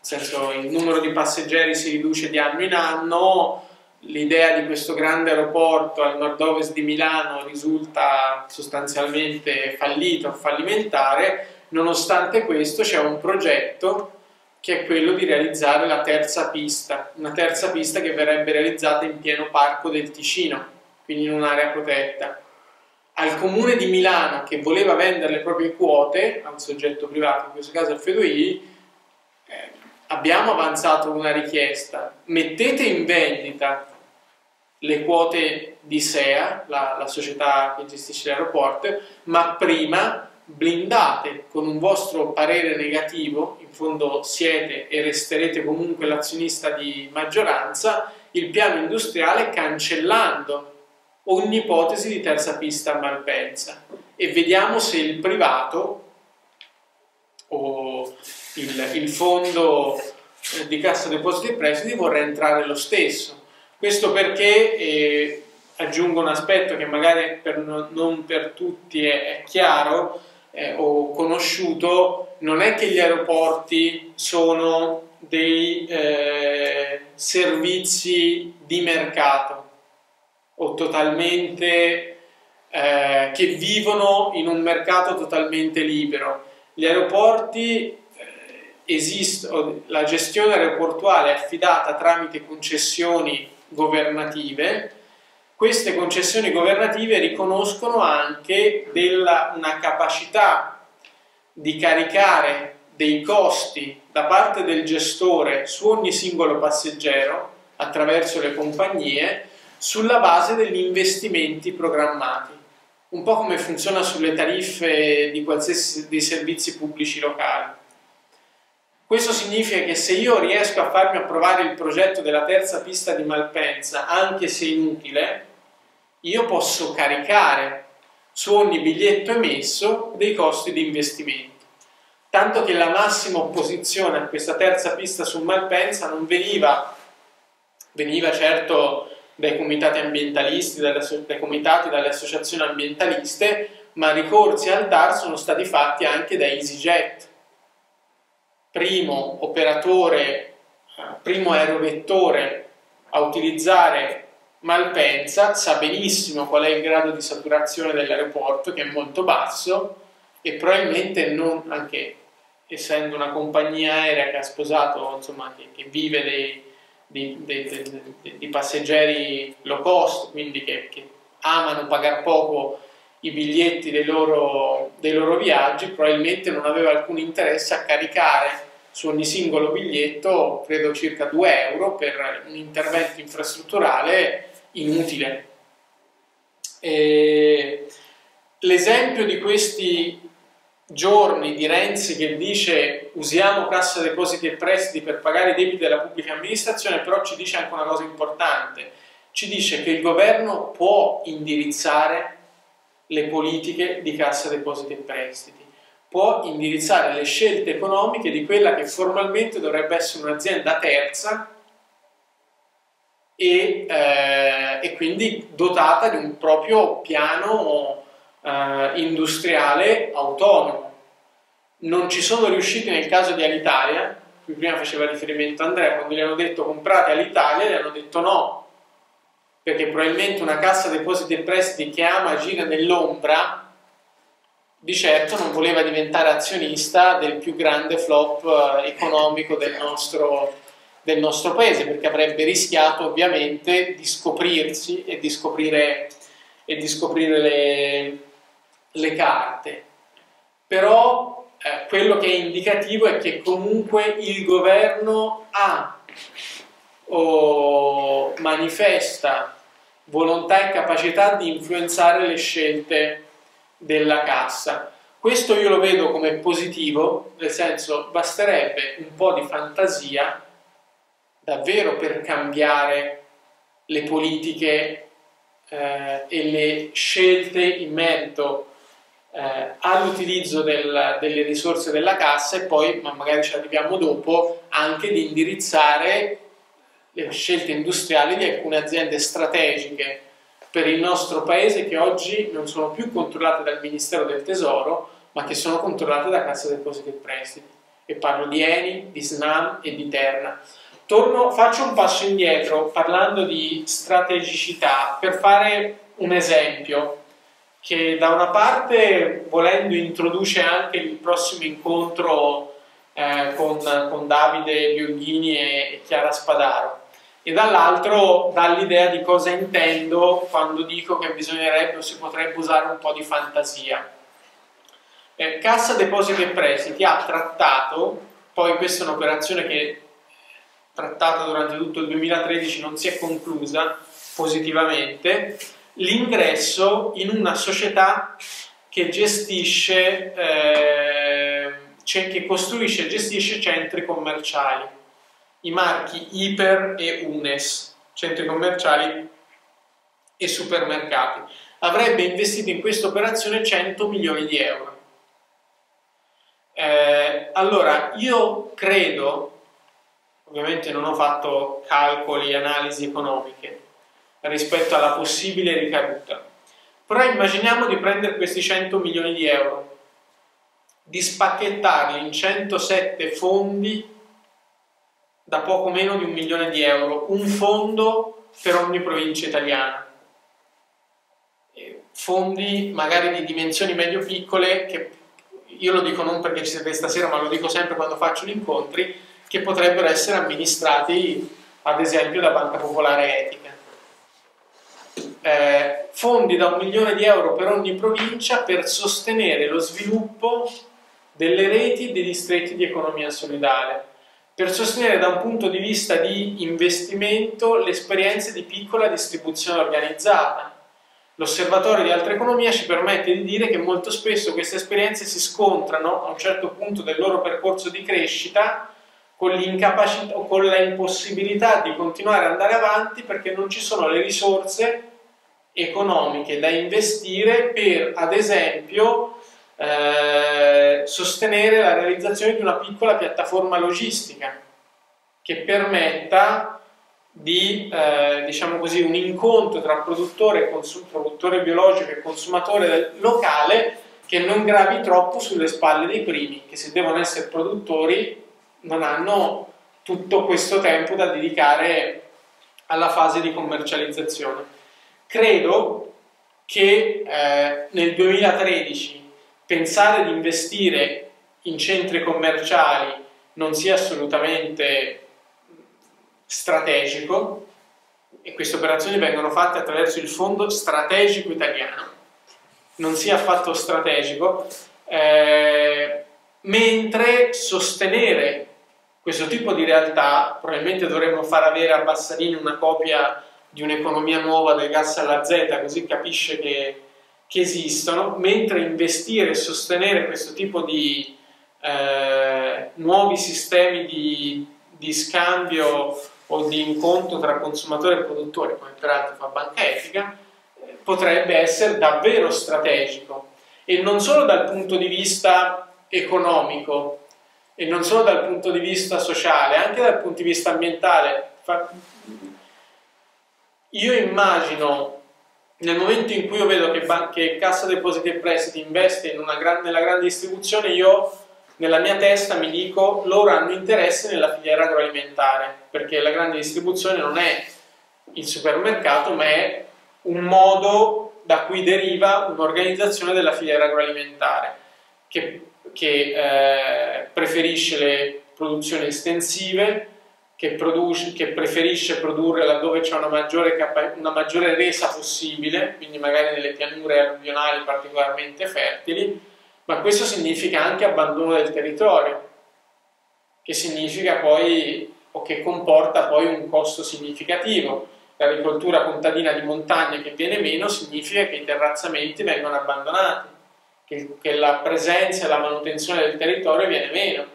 senso il numero di passeggeri si riduce di anno in anno, l'idea di questo grande aeroporto al nord-ovest di Milano risulta sostanzialmente fallito, fallimentare, nonostante questo c'è un progetto che è quello di realizzare la terza pista, una terza pista che verrebbe realizzata in pieno parco del Ticino, quindi in un'area protetta. Al comune di Milano che voleva vendere le proprie quote a un soggetto privato, in questo caso al FEDOI, eh, abbiamo avanzato una richiesta, mettete in vendita le quote di SEA, la, la società che gestisce l'aeroporto, ma prima blindate con un vostro parere negativo, in fondo siete e resterete comunque l'azionista di maggioranza, il piano industriale cancellando ogni ipotesi di terza pista a Malpensa. E vediamo se il privato o il, il fondo di cassa depositi e prestiti vorrà entrare lo stesso questo perché eh, aggiungo un aspetto che magari per no, non per tutti è, è chiaro eh, o conosciuto, non è che gli aeroporti sono dei eh, servizi di mercato o totalmente eh, che vivono in un mercato totalmente libero. Gli aeroporti eh, esistono, la gestione aeroportuale è affidata tramite concessioni governative, queste concessioni governative riconoscono anche della, una capacità di caricare dei costi da parte del gestore su ogni singolo passeggero attraverso le compagnie, sulla base degli investimenti programmati, un po' come funziona sulle tariffe di qualsiasi dei servizi pubblici locali. Questo significa che se io riesco a farmi approvare il progetto della terza pista di Malpensa, anche se inutile, io posso caricare su ogni biglietto emesso dei costi di investimento. Tanto che la massima opposizione a questa terza pista su Malpensa non veniva, veniva certo dai comitati ambientalisti, dalle, dai comitati, dalle associazioni ambientaliste, ma ricorsi al TAR sono stati fatti anche da EasyJet, primo operatore, primo aerovettore a utilizzare Malpensa, sa benissimo qual è il grado di saturazione dell'aeroporto, che è molto basso, e probabilmente non, anche essendo una compagnia aerea che ha sposato, insomma, che, che vive dei, dei, dei, dei, passeggeri low cost, quindi che, che amano pagare poco i biglietti dei loro, dei loro viaggi, probabilmente non aveva alcun interesse a caricare su ogni singolo biglietto, credo circa 2 euro, per un intervento infrastrutturale inutile. l'esempio di questi giorni di Renzi che dice usiamo cassa depositi e prestiti per pagare i debiti della pubblica amministrazione, però ci dice anche una cosa importante, ci dice che il governo può indirizzare le politiche di cassa depositi e prestiti, può indirizzare le scelte economiche di quella che formalmente dovrebbe essere un'azienda terza e, eh, e, quindi dotata di un proprio piano eh, industriale autonomo. Non ci sono riusciti nel caso di Alitalia, qui prima faceva riferimento Andrea, quando gli hanno detto comprate Alitalia, gli hanno detto no, perché probabilmente una cassa depositi e prestiti che ama gira nell'ombra di certo non voleva diventare azionista del più grande flop eh, economico del nostro, del nostro paese perché avrebbe rischiato ovviamente di scoprirsi e di scoprire, e di scoprire le, le carte. Però eh, quello che è indicativo è che comunque il governo ha o manifesta volontà e capacità di influenzare le scelte della cassa. Questo io lo vedo come positivo, nel senso basterebbe un po' di fantasia davvero per cambiare le politiche eh, e le scelte in merito eh, all'utilizzo del, delle risorse della cassa e poi, ma magari ci arriviamo dopo, anche di indirizzare le scelte industriali di alcune aziende strategiche per il nostro paese che oggi non sono più controllate dal Ministero del Tesoro, ma che sono controllate da Cassa Depositi e Prestiti. E parlo di Eni, di Snam e di Terna. Torno, faccio un passo indietro parlando di strategicità per fare un esempio che da una parte volendo introduce anche il prossimo incontro eh, con, con, Davide Biolghini e, e Chiara Spadaro e dall'altro dà l'idea di cosa intendo quando dico che bisognerebbe o si potrebbe usare un po' di fantasia. Eh, Cassa Depositi e Prestiti ha trattato, poi questa è un'operazione che trattata durante tutto il 2013 non si è conclusa positivamente, l'ingresso in una società che gestisce, eh, che costruisce e gestisce centri commerciali, i marchi Iper e Unes, centri commerciali e supermercati. Avrebbe investito in questa operazione 100 milioni di euro. Eh, allora, io credo, ovviamente non ho fatto calcoli analisi economiche, rispetto alla possibile ricaduta. Però immaginiamo di prendere questi 100 milioni di euro, di spacchettarli in 107 fondi da poco meno di un milione di euro, un fondo per ogni provincia italiana. Fondi magari di dimensioni medio-piccole, che io lo dico non perché ci siete stasera, ma lo dico sempre quando faccio gli incontri, che potrebbero essere amministrati ad esempio da Banca Popolare Etica eh, fondi da un milione di euro per ogni provincia per sostenere lo sviluppo delle reti dei distretti di economia solidale, per sostenere da un punto di vista di investimento le esperienze di piccola distribuzione organizzata. L'osservatorio di altra economia ci permette di dire che molto spesso queste esperienze si scontrano a un certo punto del loro percorso di crescita con l'incapacità o con la impossibilità di continuare ad andare avanti perché non ci sono le risorse economiche da investire per, ad esempio, eh, sostenere la realizzazione di una piccola piattaforma logistica che permetta di, eh, diciamo così, un incontro tra produttore, produttore biologico e consumatore locale che non gravi troppo sulle spalle dei primi, che se devono essere produttori non hanno tutto questo tempo da dedicare alla fase di commercializzazione. Credo che eh, nel 2013 pensare di investire in centri commerciali non sia assolutamente strategico e queste operazioni vengono fatte attraverso il fondo strategico italiano, non sia affatto strategico, eh, mentre sostenere questo tipo di realtà probabilmente dovremmo far avere a Bassanini una copia di un'economia nuova del gas alla Z, così capisce che che esistono, mentre investire e sostenere questo tipo di eh, nuovi sistemi di, di, scambio o di incontro tra consumatore e produttore, come peraltro fa Banca Etica, potrebbe essere davvero strategico e non solo dal punto di vista economico e non solo dal punto di vista sociale, anche dal punto di vista ambientale. Io immagino nel momento in cui io vedo che, che Cassa Depositi e Prestiti investe in gran, nella grande distribuzione, io nella mia testa mi dico loro hanno interesse nella filiera agroalimentare, perché la grande distribuzione non è il supermercato, ma è un modo da cui deriva un'organizzazione della filiera agroalimentare che, che eh, preferisce le produzioni estensive, che, produce, che preferisce produrre laddove c'è una una maggiore resa possibile, quindi magari nelle pianure alluvionali particolarmente fertili, ma questo significa anche abbandono del territorio, che significa poi o che comporta poi un costo significativo. L'agricoltura contadina di montagna che viene meno significa che i terrazzamenti vengono abbandonati, che, che la presenza e la manutenzione del territorio viene meno.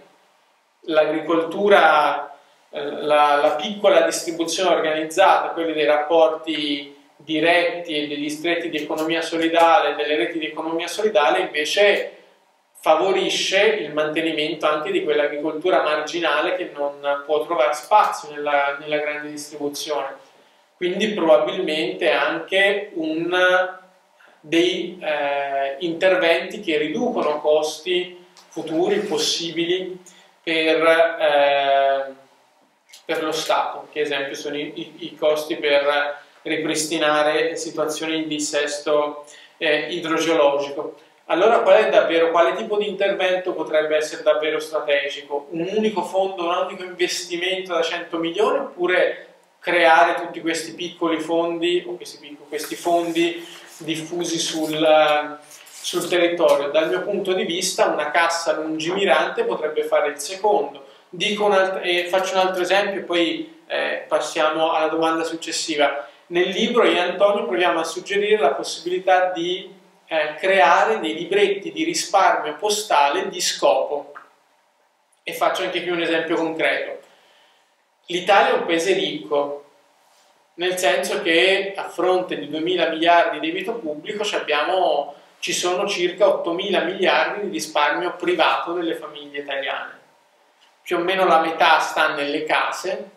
L'agricoltura la, la, piccola distribuzione organizzata, quelli dei rapporti diretti e dei distretti di economia solidale, delle reti di economia solidale, invece favorisce il mantenimento anche di quell'agricoltura marginale che non può trovare spazio nella, nella grande distribuzione. Quindi probabilmente anche un dei eh, interventi che riducono costi futuri possibili per eh, per lo Stato, che esempio sono i, i, i costi per ripristinare situazioni di dissesto eh, idrogeologico. Allora qual davvero, quale tipo di intervento potrebbe essere davvero strategico? Un unico fondo, un unico investimento da 100 milioni oppure creare tutti questi piccoli fondi o questi, questi fondi diffusi sul, sul territorio? Dal mio punto di vista una cassa lungimirante potrebbe fare il secondo alt- e faccio un altro esempio e poi eh, passiamo alla domanda successiva. Nel libro io e Antonio proviamo a suggerire la possibilità di eh, creare dei libretti di risparmio postale di scopo. E faccio anche qui un esempio concreto. L'Italia è un paese ricco, nel senso che a fronte di 2.000 miliardi di debito pubblico abbiamo, ci sono circa 8.000 miliardi di risparmio privato delle famiglie italiane più o meno la metà sta nelle case,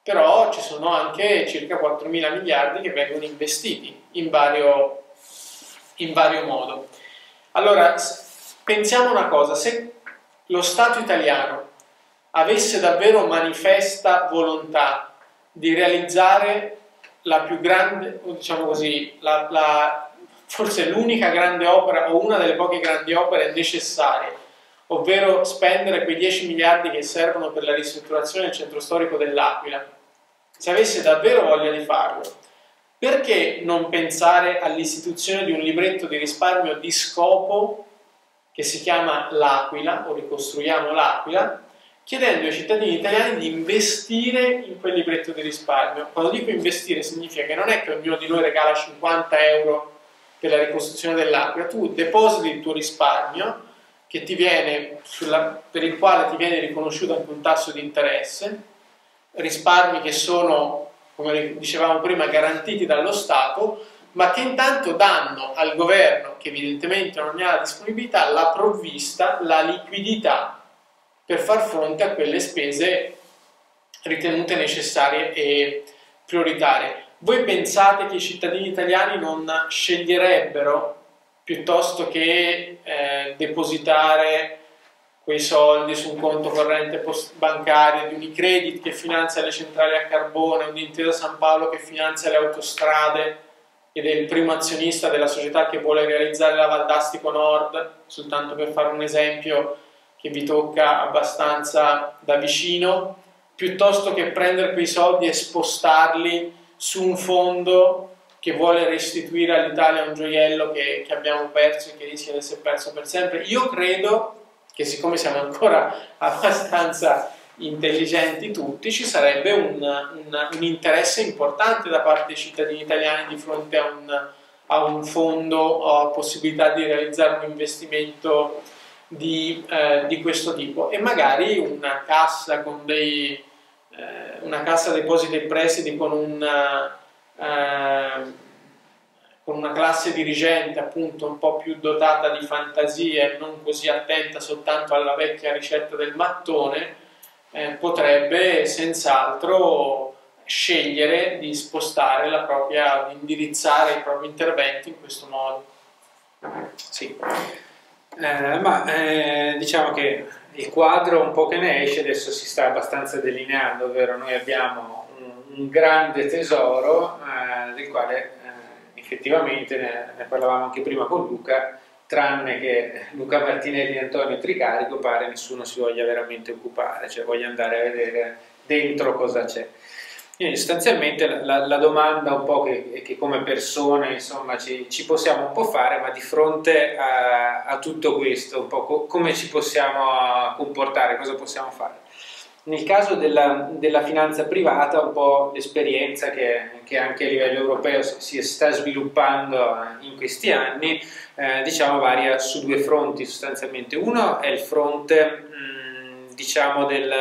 però ci sono anche circa 4 mila miliardi che vengono investiti in vario, in vario modo. Allora, pensiamo una cosa, se lo Stato italiano avesse davvero manifesta volontà di realizzare la più grande, diciamo così, la, la, forse l'unica grande opera o una delle poche grandi opere necessarie ovvero spendere quei 10 miliardi che servono per la ristrutturazione del centro storico dell'Aquila, se avesse davvero voglia di farlo, perché non pensare all'istituzione di un libretto di risparmio di scopo che si chiama L'Aquila o Ricostruiamo l'Aquila, chiedendo ai cittadini italiani di investire in quel libretto di risparmio. Quando dico investire significa che non è che ognuno di noi regala 50 euro per la ricostruzione dell'Aquila, tu depositi il tuo risparmio sulla, per il quale ti viene riconosciuto anche un tasso di interesse, risparmi che sono, come dicevamo prima, garantiti dallo Stato, ma che intanto danno al governo, che evidentemente non ne ha la disponibilità, la provvista, la liquidità per far fronte a quelle spese ritenute necessarie e prioritarie. Voi pensate che i cittadini italiani non sceglierebbero piuttosto che eh, depositare quei soldi su un conto corrente bancario di Unicredit che finanzia le centrali a carbone o di Intesa San Paolo che finanzia le autostrade ed è il primo azionista della società che vuole realizzare la Valdastico Nord, soltanto per fare un esempio che vi tocca abbastanza da vicino, piuttosto che prendere quei soldi e spostarli su un fondo che vuole restituire all'Italia un gioiello che, che abbiamo perso e che rischia di essere perso per sempre. Io credo che siccome siamo ancora abbastanza intelligenti tutti, ci sarebbe un, un, un, interesse importante da parte dei cittadini italiani di fronte a un, a un fondo o possibilità di realizzare un investimento di, eh, di questo tipo e magari una cassa con dei eh, una cassa depositi e prestiti con un eh, con una classe dirigente appunto un po' più dotata di fantasia e non così attenta soltanto alla vecchia ricetta del mattone, eh, potrebbe senz'altro scegliere di spostare la propria, di indirizzare i propri interventi in questo modo. Sì. Eh, ma eh, diciamo che il quadro un po' che ne esce adesso si sta abbastanza delineando, ovvero noi abbiamo un, grande tesoro eh, del quale eh, effettivamente ne, ne, parlavamo anche prima con Luca, tranne che Luca Martinelli e Antonio Tricarico pare nessuno si voglia veramente occupare, cioè voglia andare a vedere dentro cosa c'è. Quindi sostanzialmente la, la, domanda un po' che, che come persone insomma, ci, ci, possiamo un po' fare, ma di fronte a, a tutto questo, un po' co, come ci possiamo comportare, cosa possiamo fare? Nel caso della, della finanza privata, un po' l'esperienza che, che, anche a livello europeo si sta sviluppando in questi anni, eh, diciamo varia su due fronti sostanzialmente. Uno è il fronte mh, diciamo del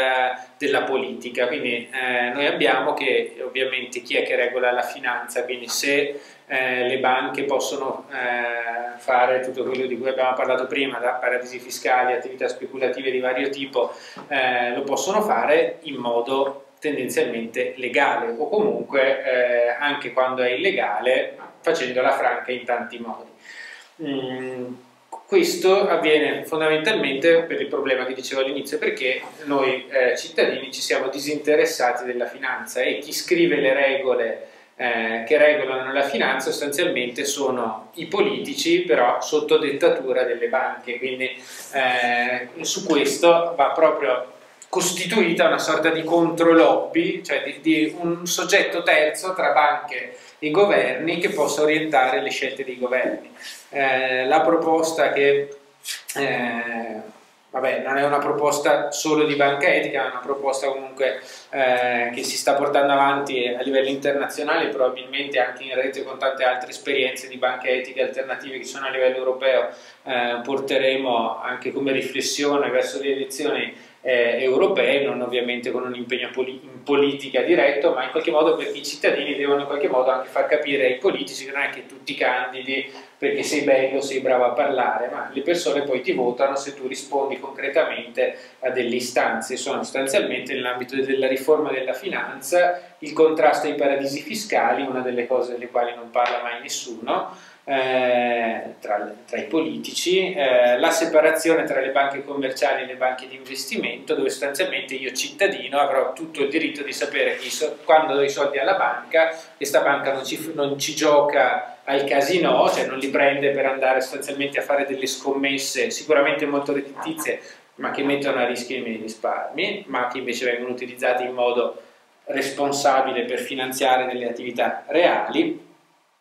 della politica, quindi eh, noi abbiamo che ovviamente chi è che regola la finanza, quindi se eh, le banche possono eh, fare tutto quello di cui abbiamo parlato prima, da paradisi fiscali, attività speculative di vario tipo, eh, lo possono fare in modo tendenzialmente legale o comunque eh, anche quando è illegale facendola franca in tanti modi. Mm questo avviene fondamentalmente per il problema che dicevo all'inizio, perché noi eh, cittadini ci siamo disinteressati della finanza e chi scrive le regole eh, che regolano la finanza sostanzialmente sono i politici, però sotto dettatura delle banche. Quindi eh, su questo va proprio costituita una sorta di controlobby, cioè di, di un soggetto terzo tra banche e governi che possa orientare le scelte dei governi eh, la proposta che eh, vabbè, non è una proposta solo di banca etica, è una proposta comunque eh, che si sta portando avanti a livello internazionale, probabilmente anche in rete con tante altre esperienze di banche etiche alternative che sono a livello europeo, eh, porteremo anche come riflessione verso le elezioni eh, europee, non ovviamente con un impegno poli in politica diretto, ma in qualche modo perché i cittadini devono in qualche modo anche far capire ai politici che non è che tutti candidi perché sei bello, sei bravo a parlare, ma le persone poi ti votano se tu rispondi concretamente a delle istanze. Sono sostanzialmente nell'ambito della riforma della finanza, il contrasto ai paradisi fiscali, una delle cose delle quali non parla mai nessuno, eh, tra, tra, i politici, eh, la separazione tra le banche commerciali e le banche di investimento, dove sostanzialmente io cittadino avrò tutto il diritto di sapere so, quando do i soldi alla banca, questa banca non ci, non ci gioca al casino, cioè non li prende per andare sostanzialmente a fare delle scommesse sicuramente molto redditizie, ma che mettono a rischio i miei risparmi, ma che invece vengono utilizzati in modo responsabile per finanziare delle attività reali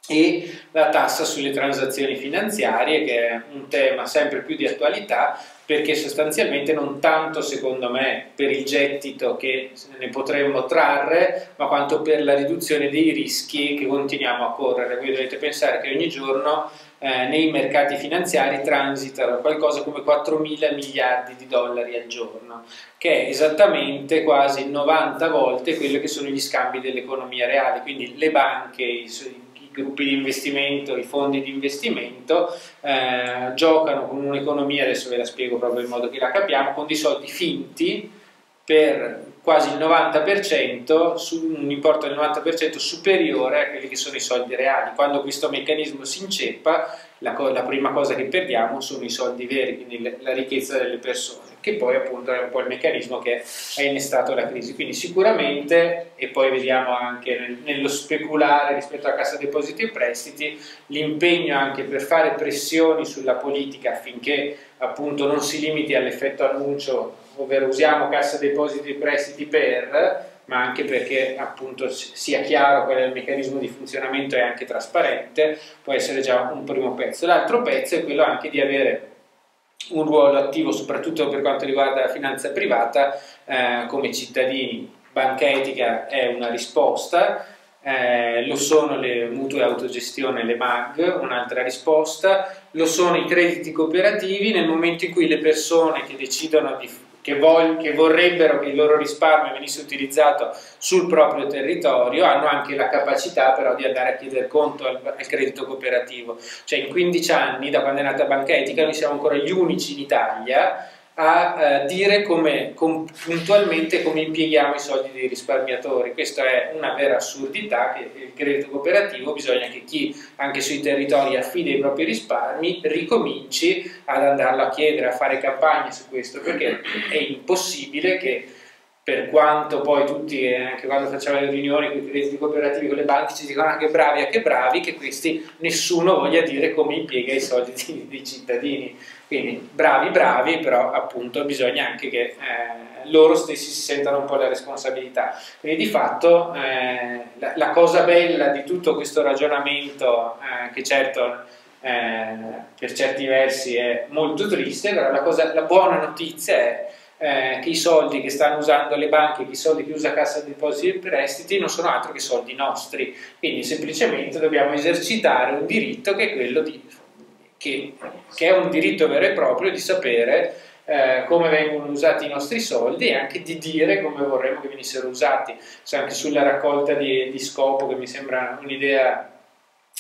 e la tassa sulle transazioni finanziarie che è un tema sempre più di attualità perché sostanzialmente non tanto secondo me per il gettito che ne potremmo trarre, ma quanto per la riduzione dei rischi che continuiamo a correre. Voi dovete pensare che ogni giorno eh, nei mercati finanziari transitano qualcosa come 4 mila miliardi di dollari al giorno, che è esattamente quasi 90 volte quello che sono gli scambi dell'economia reale, quindi le banche, i, gruppi di investimento, i fondi di investimento, eh, giocano con un'economia, adesso ve la spiego proprio in modo che la capiamo, con dei soldi finti per quasi il 90%, su un importo del 90% superiore a quelli che sono i soldi reali. Quando questo meccanismo si inceppa, la, la prima cosa che perdiamo sono i soldi veri, quindi la ricchezza delle persone, che poi appunto è un po' il meccanismo che ha innestato la crisi. Quindi sicuramente, e poi vediamo anche nel, nello speculare rispetto a Cassa Depositi e Prestiti, l'impegno anche per fare pressioni sulla politica affinché appunto non si limiti all'effetto annuncio ovvero usiamo cassa depositi e prestiti per, ma anche perché appunto sia chiaro qual è il meccanismo di funzionamento e anche trasparente, può essere già un primo pezzo. L'altro pezzo è quello anche di avere un ruolo attivo soprattutto per quanto riguarda la finanza privata eh, come cittadini. Banca etica è una risposta, eh, lo sono le mutue autogestione, le MAG, un'altra risposta, lo sono i crediti cooperativi nel momento in cui le persone che decidono di che, che, vorrebbero che il loro risparmio venisse utilizzato sul proprio territorio hanno anche la capacità però di andare a chiedere conto al, al credito cooperativo. Cioè in 15 anni, da quando è nata Banca Etica, noi siamo ancora gli unici in Italia a eh, dire come, com, puntualmente come impieghiamo i soldi dei risparmiatori. Questa è una vera assurdità che il credito cooperativo bisogna che chi anche sui territori affida i propri risparmi ricominci ad andarlo a chiedere, a fare campagne su questo, perché è impossibile che per quanto poi tutti, eh, anche quando facciamo le riunioni con i crediti cooperativi, con le banche, ci dicono ah, bravi, anche bravi, che questi nessuno voglia dire come impiega i soldi dei cittadini. Quindi bravi, bravi, però appunto bisogna anche che eh, loro stessi si sentano un po' la responsabilità. Quindi di fatto eh, la, la, cosa bella di tutto questo ragionamento, eh, che certo eh, per certi versi è molto triste, però la, cosa, la buona notizia è eh, che i soldi che stanno usando le banche, che i soldi che usa Cassa Depositi e Prestiti non sono altro che soldi nostri, quindi semplicemente dobbiamo esercitare un diritto che è quello di, che, che è un diritto vero e proprio di sapere eh, come vengono usati i nostri soldi e anche di dire come vorremmo che venissero usati, cioè anche sulla raccolta di, di scopo che mi sembra un'idea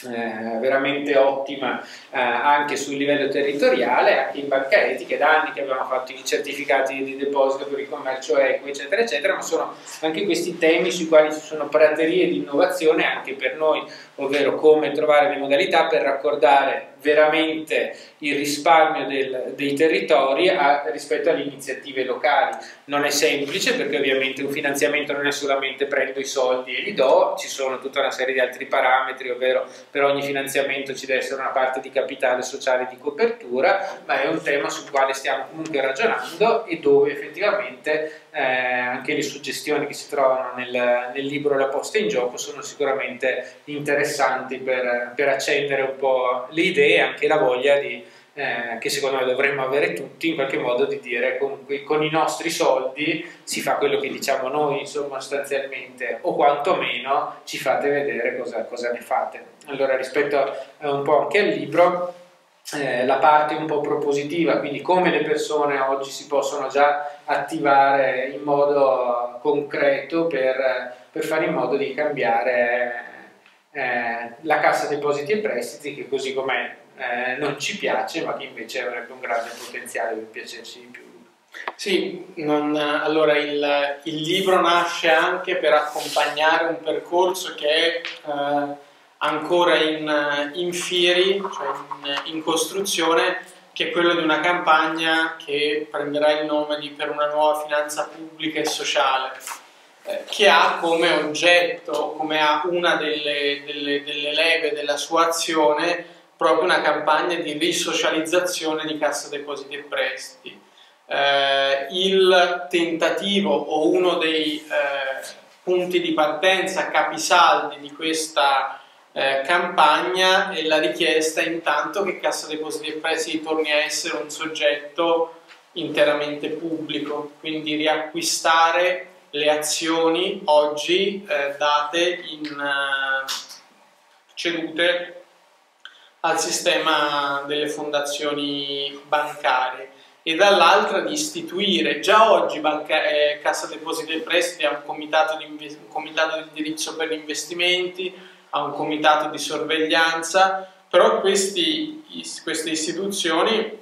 eh, veramente ottima eh, anche sul livello territoriale, anche in banca etica, da anni che abbiamo fatto i certificati di deposito per il commercio equo, eccetera, eccetera, ma sono anche questi temi sui quali ci sono praterie di innovazione anche per noi, ovvero come trovare le modalità per raccordare veramente il risparmio del, dei territori a, rispetto alle iniziative locali. Non è semplice perché ovviamente un finanziamento non è solamente prendo i soldi e li do, ci sono tutta una serie di altri parametri, ovvero per ogni finanziamento ci deve essere una parte di capitale sociale di copertura, ma è un tema sul quale stiamo comunque ragionando e dove effettivamente eh, anche le suggestioni che si trovano nel, nel, libro La posta in gioco sono sicuramente interessanti per, per accendere un po' le idee e anche la voglia di, eh, che secondo me dovremmo avere tutti in qualche modo di dire comunque con i nostri soldi si fa quello che diciamo noi insomma sostanzialmente o quantomeno ci fate vedere cosa, cosa ne fate. Allora rispetto a, un po' anche al libro eh, la parte un po' propositiva, quindi come le persone oggi si possono già attivare in modo concreto per, per fare in modo di cambiare eh, la cassa depositi e prestiti che così com'è eh, non ci piace ma che invece avrebbe un grande potenziale per piacerci di più. Sì, non, allora il, il, libro nasce anche per accompagnare un percorso che è eh, ancora in, in fieri, cioè in, in, costruzione, che è quello di una campagna che prenderà il nome di Per una nuova finanza pubblica e sociale, eh, che ha come oggetto, come ha una delle, delle, delle leve della sua azione, proprio una campagna di risocializzazione di cassa depositi e prestiti. Eh, il tentativo o uno dei eh, punti di partenza capisaldi di questa eh, campagna e la richiesta intanto che Cassa Depositi e Prestiti torni a essere un soggetto interamente pubblico, quindi riacquistare le azioni oggi eh, date in eh, cedute al sistema delle fondazioni bancarie e dall'altra di istituire. Già oggi banca, eh, Cassa Depositi e Prestiti ha un comitato, di, un comitato di indirizzo per gli investimenti, ha un comitato di sorveglianza, però questi, queste istituzioni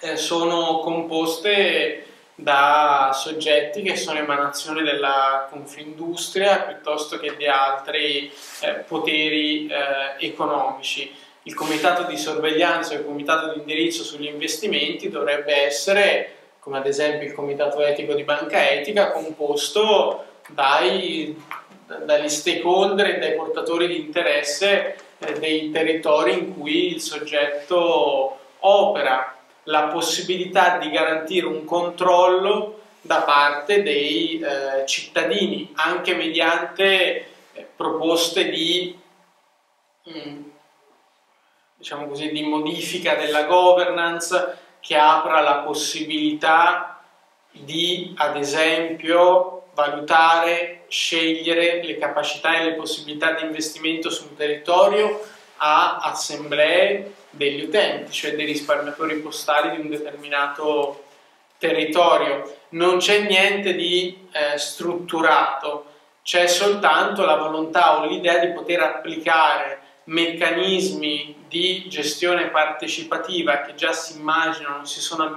eh, sono composte da soggetti che sono emanazione della Confindustria piuttosto che di altri eh, poteri eh, economici. Il comitato di sorveglianza e il comitato di indirizzo sugli investimenti dovrebbe essere, come ad esempio il comitato etico di banca etica, composto dai, dagli stakeholder e dai portatori di interesse eh, dei territori in cui il soggetto opera. La possibilità di garantire un controllo da parte dei eh, cittadini, anche mediante eh, proposte di, mm, diciamo così, di modifica della governance che apra la possibilità di, ad esempio, valutare, scegliere le capacità e le possibilità di investimento sul territorio a assemblee degli utenti, cioè dei risparmiatori postali di un determinato territorio. Non c'è niente di eh, strutturato, c'è soltanto la volontà o l'idea di poter applicare meccanismi di gestione partecipativa che già si immaginano, si sono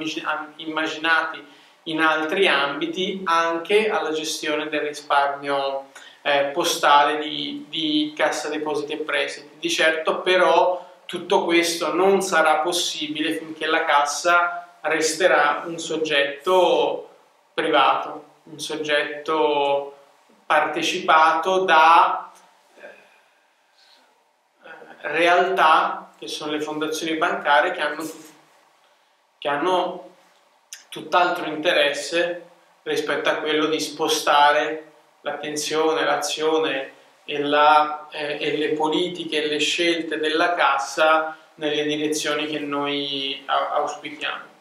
immaginati in altri ambiti anche alla gestione del risparmio eh, postale di, di cassa depositi e prestiti. Di certo però tutto questo non sarà possibile finché la cassa resterà un soggetto privato, un soggetto partecipato da eh, realtà che sono le fondazioni bancarie che hanno, che hanno tutt'altro interesse rispetto a quello di spostare l'attenzione, l'azione e, la, eh, e, le politiche e le scelte della cassa nelle direzioni che noi auspichiamo.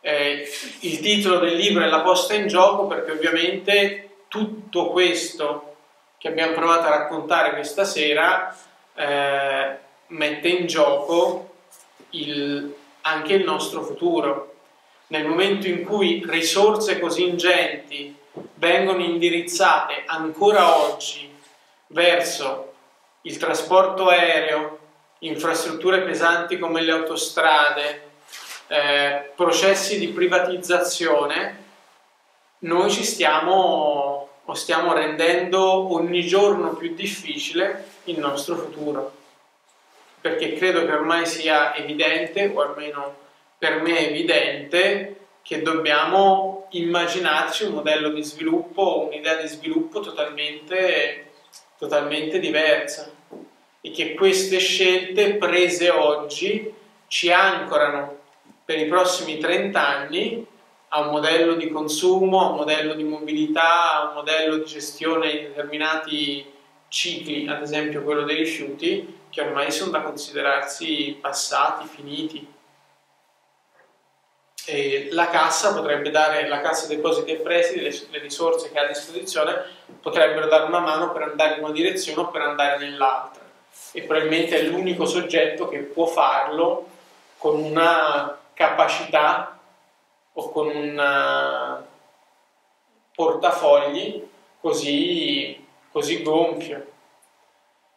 Eh, il titolo del libro è La posta in gioco perché ovviamente tutto questo che abbiamo provato a raccontare questa sera eh, mette in gioco il, anche il nostro futuro. Nel momento in cui risorse così ingenti vengono indirizzate ancora oggi verso il trasporto aereo, infrastrutture pesanti come le autostrade, eh, processi di privatizzazione, noi ci stiamo o stiamo rendendo ogni giorno più difficile il nostro futuro. Perché credo che ormai sia evidente, o almeno per me è evidente, che dobbiamo immaginarci un modello di sviluppo, un'idea di sviluppo totalmente totalmente diversa. E che queste scelte prese oggi ci ancorano per i prossimi 30 anni a un modello di consumo, a un modello di mobilità, a un modello di gestione di determinati cicli, ad esempio quello dei rifiuti, che ormai sono da considerarsi passati, finiti eh, la cassa potrebbe dare, la cassa depositi e prestiti, le, le, risorse che ha a disposizione potrebbero dare una mano per andare in una direzione o per andare nell'altra. E probabilmente è l'unico soggetto che può farlo con una capacità o con un portafogli così, così gonfio.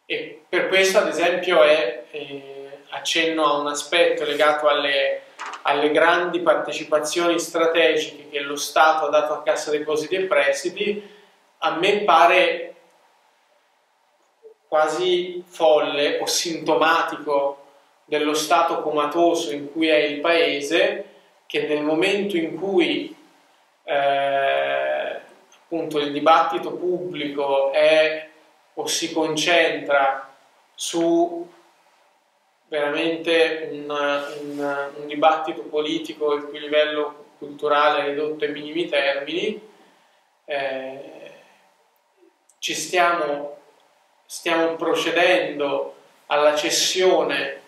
E per questo ad esempio è eh, accenno a un aspetto legato alle alle grandi partecipazioni strategiche che lo Stato ha dato a Cassa Depositi e Prestiti, a me pare quasi folle o sintomatico dello stato comatoso in cui è il paese, che nel momento in cui eh, appunto il dibattito pubblico è o si concentra su veramente un, un, un dibattito politico il cui livello culturale è ridotto ai minimi termini, eh, ci stiamo stiamo procedendo alla cessione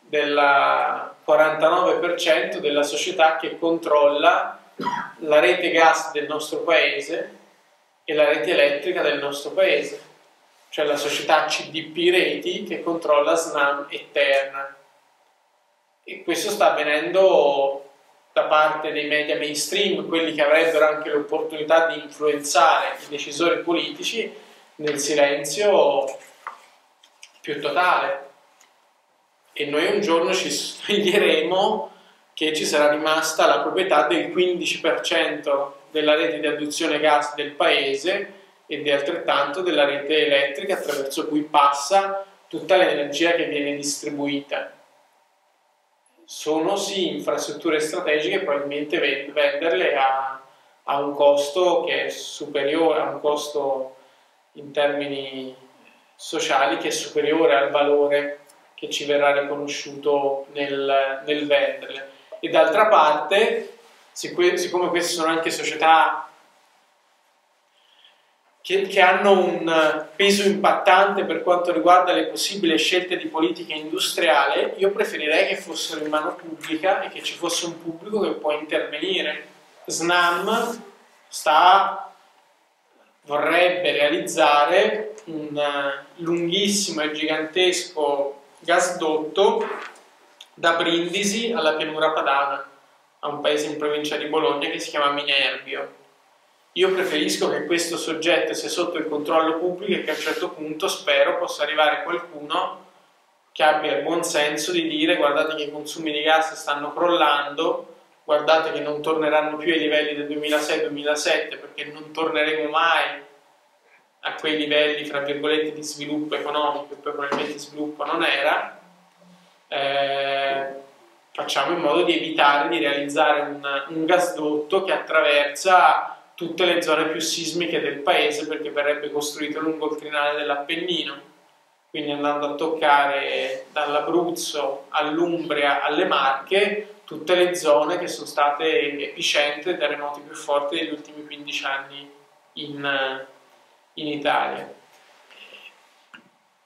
del 49% della società che controlla la rete gas del nostro paese e la rete elettrica del nostro paese, cioè la società CDP Reti che controlla SNAM e Terna. E questo sta avvenendo da parte dei media mainstream, quelli che avrebbero anche l'opportunità di influenzare i decisori politici, nel silenzio più totale. E noi un giorno ci sveglieremo che ci sarà rimasta la proprietà del 15% della rete di adduzione gas del paese e di altrettanto della rete elettrica attraverso cui passa tutta l'energia che viene distribuita. Sono sì infrastrutture strategiche, probabilmente venderle a, a un costo che è superiore, a un costo in termini sociali che è superiore al valore che ci verrà riconosciuto nel, nel venderle. E d'altra parte, siccome queste sono anche società che, che, hanno un peso impattante per quanto riguarda le possibili scelte di politica industriale, io preferirei che fossero in mano pubblica e che ci fosse un pubblico che può intervenire. SNAM sta, vorrebbe realizzare un lunghissimo e gigantesco gasdotto da Brindisi alla pianura padana, a un paese in provincia di Bologna che si chiama Minerbio io preferisco che questo soggetto sia sotto il controllo pubblico e che a un certo punto spero possa arrivare qualcuno che abbia il buon senso di dire guardate che i consumi di gas stanno crollando, guardate che non torneranno più ai livelli del 2006-2007 perché non torneremo mai a quei livelli, fra virgolette, di sviluppo economico, che probabilmente sviluppo non era, eh, facciamo in modo di evitare di realizzare un, un gasdotto che attraversa tutte le zone più sismiche del paese perché verrebbe costruito lungo il crinale dell'Appennino, quindi andando a toccare dall'Abruzzo all'Umbria alle Marche tutte le zone che sono state epicentri dei terremoti più forti degli ultimi 15 anni in, in Italia.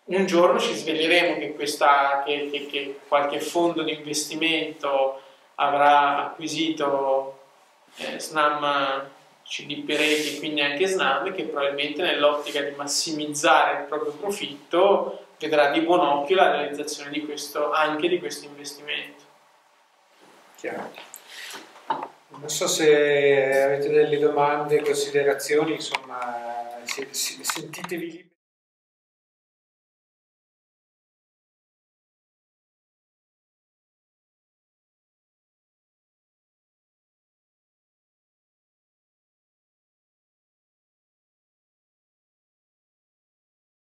Un giorno ci sveglieremo che, questa, che, che, che qualche fondo di investimento avrà acquisito eh, SNAM CDP Reti, quindi anche Snam, che probabilmente nell'ottica di massimizzare il proprio profitto vedrà di buon occhio la realizzazione di questo, anche di questo investimento. Chiaro. Non so se avete delle domande, considerazioni, insomma, sentitevi liberi.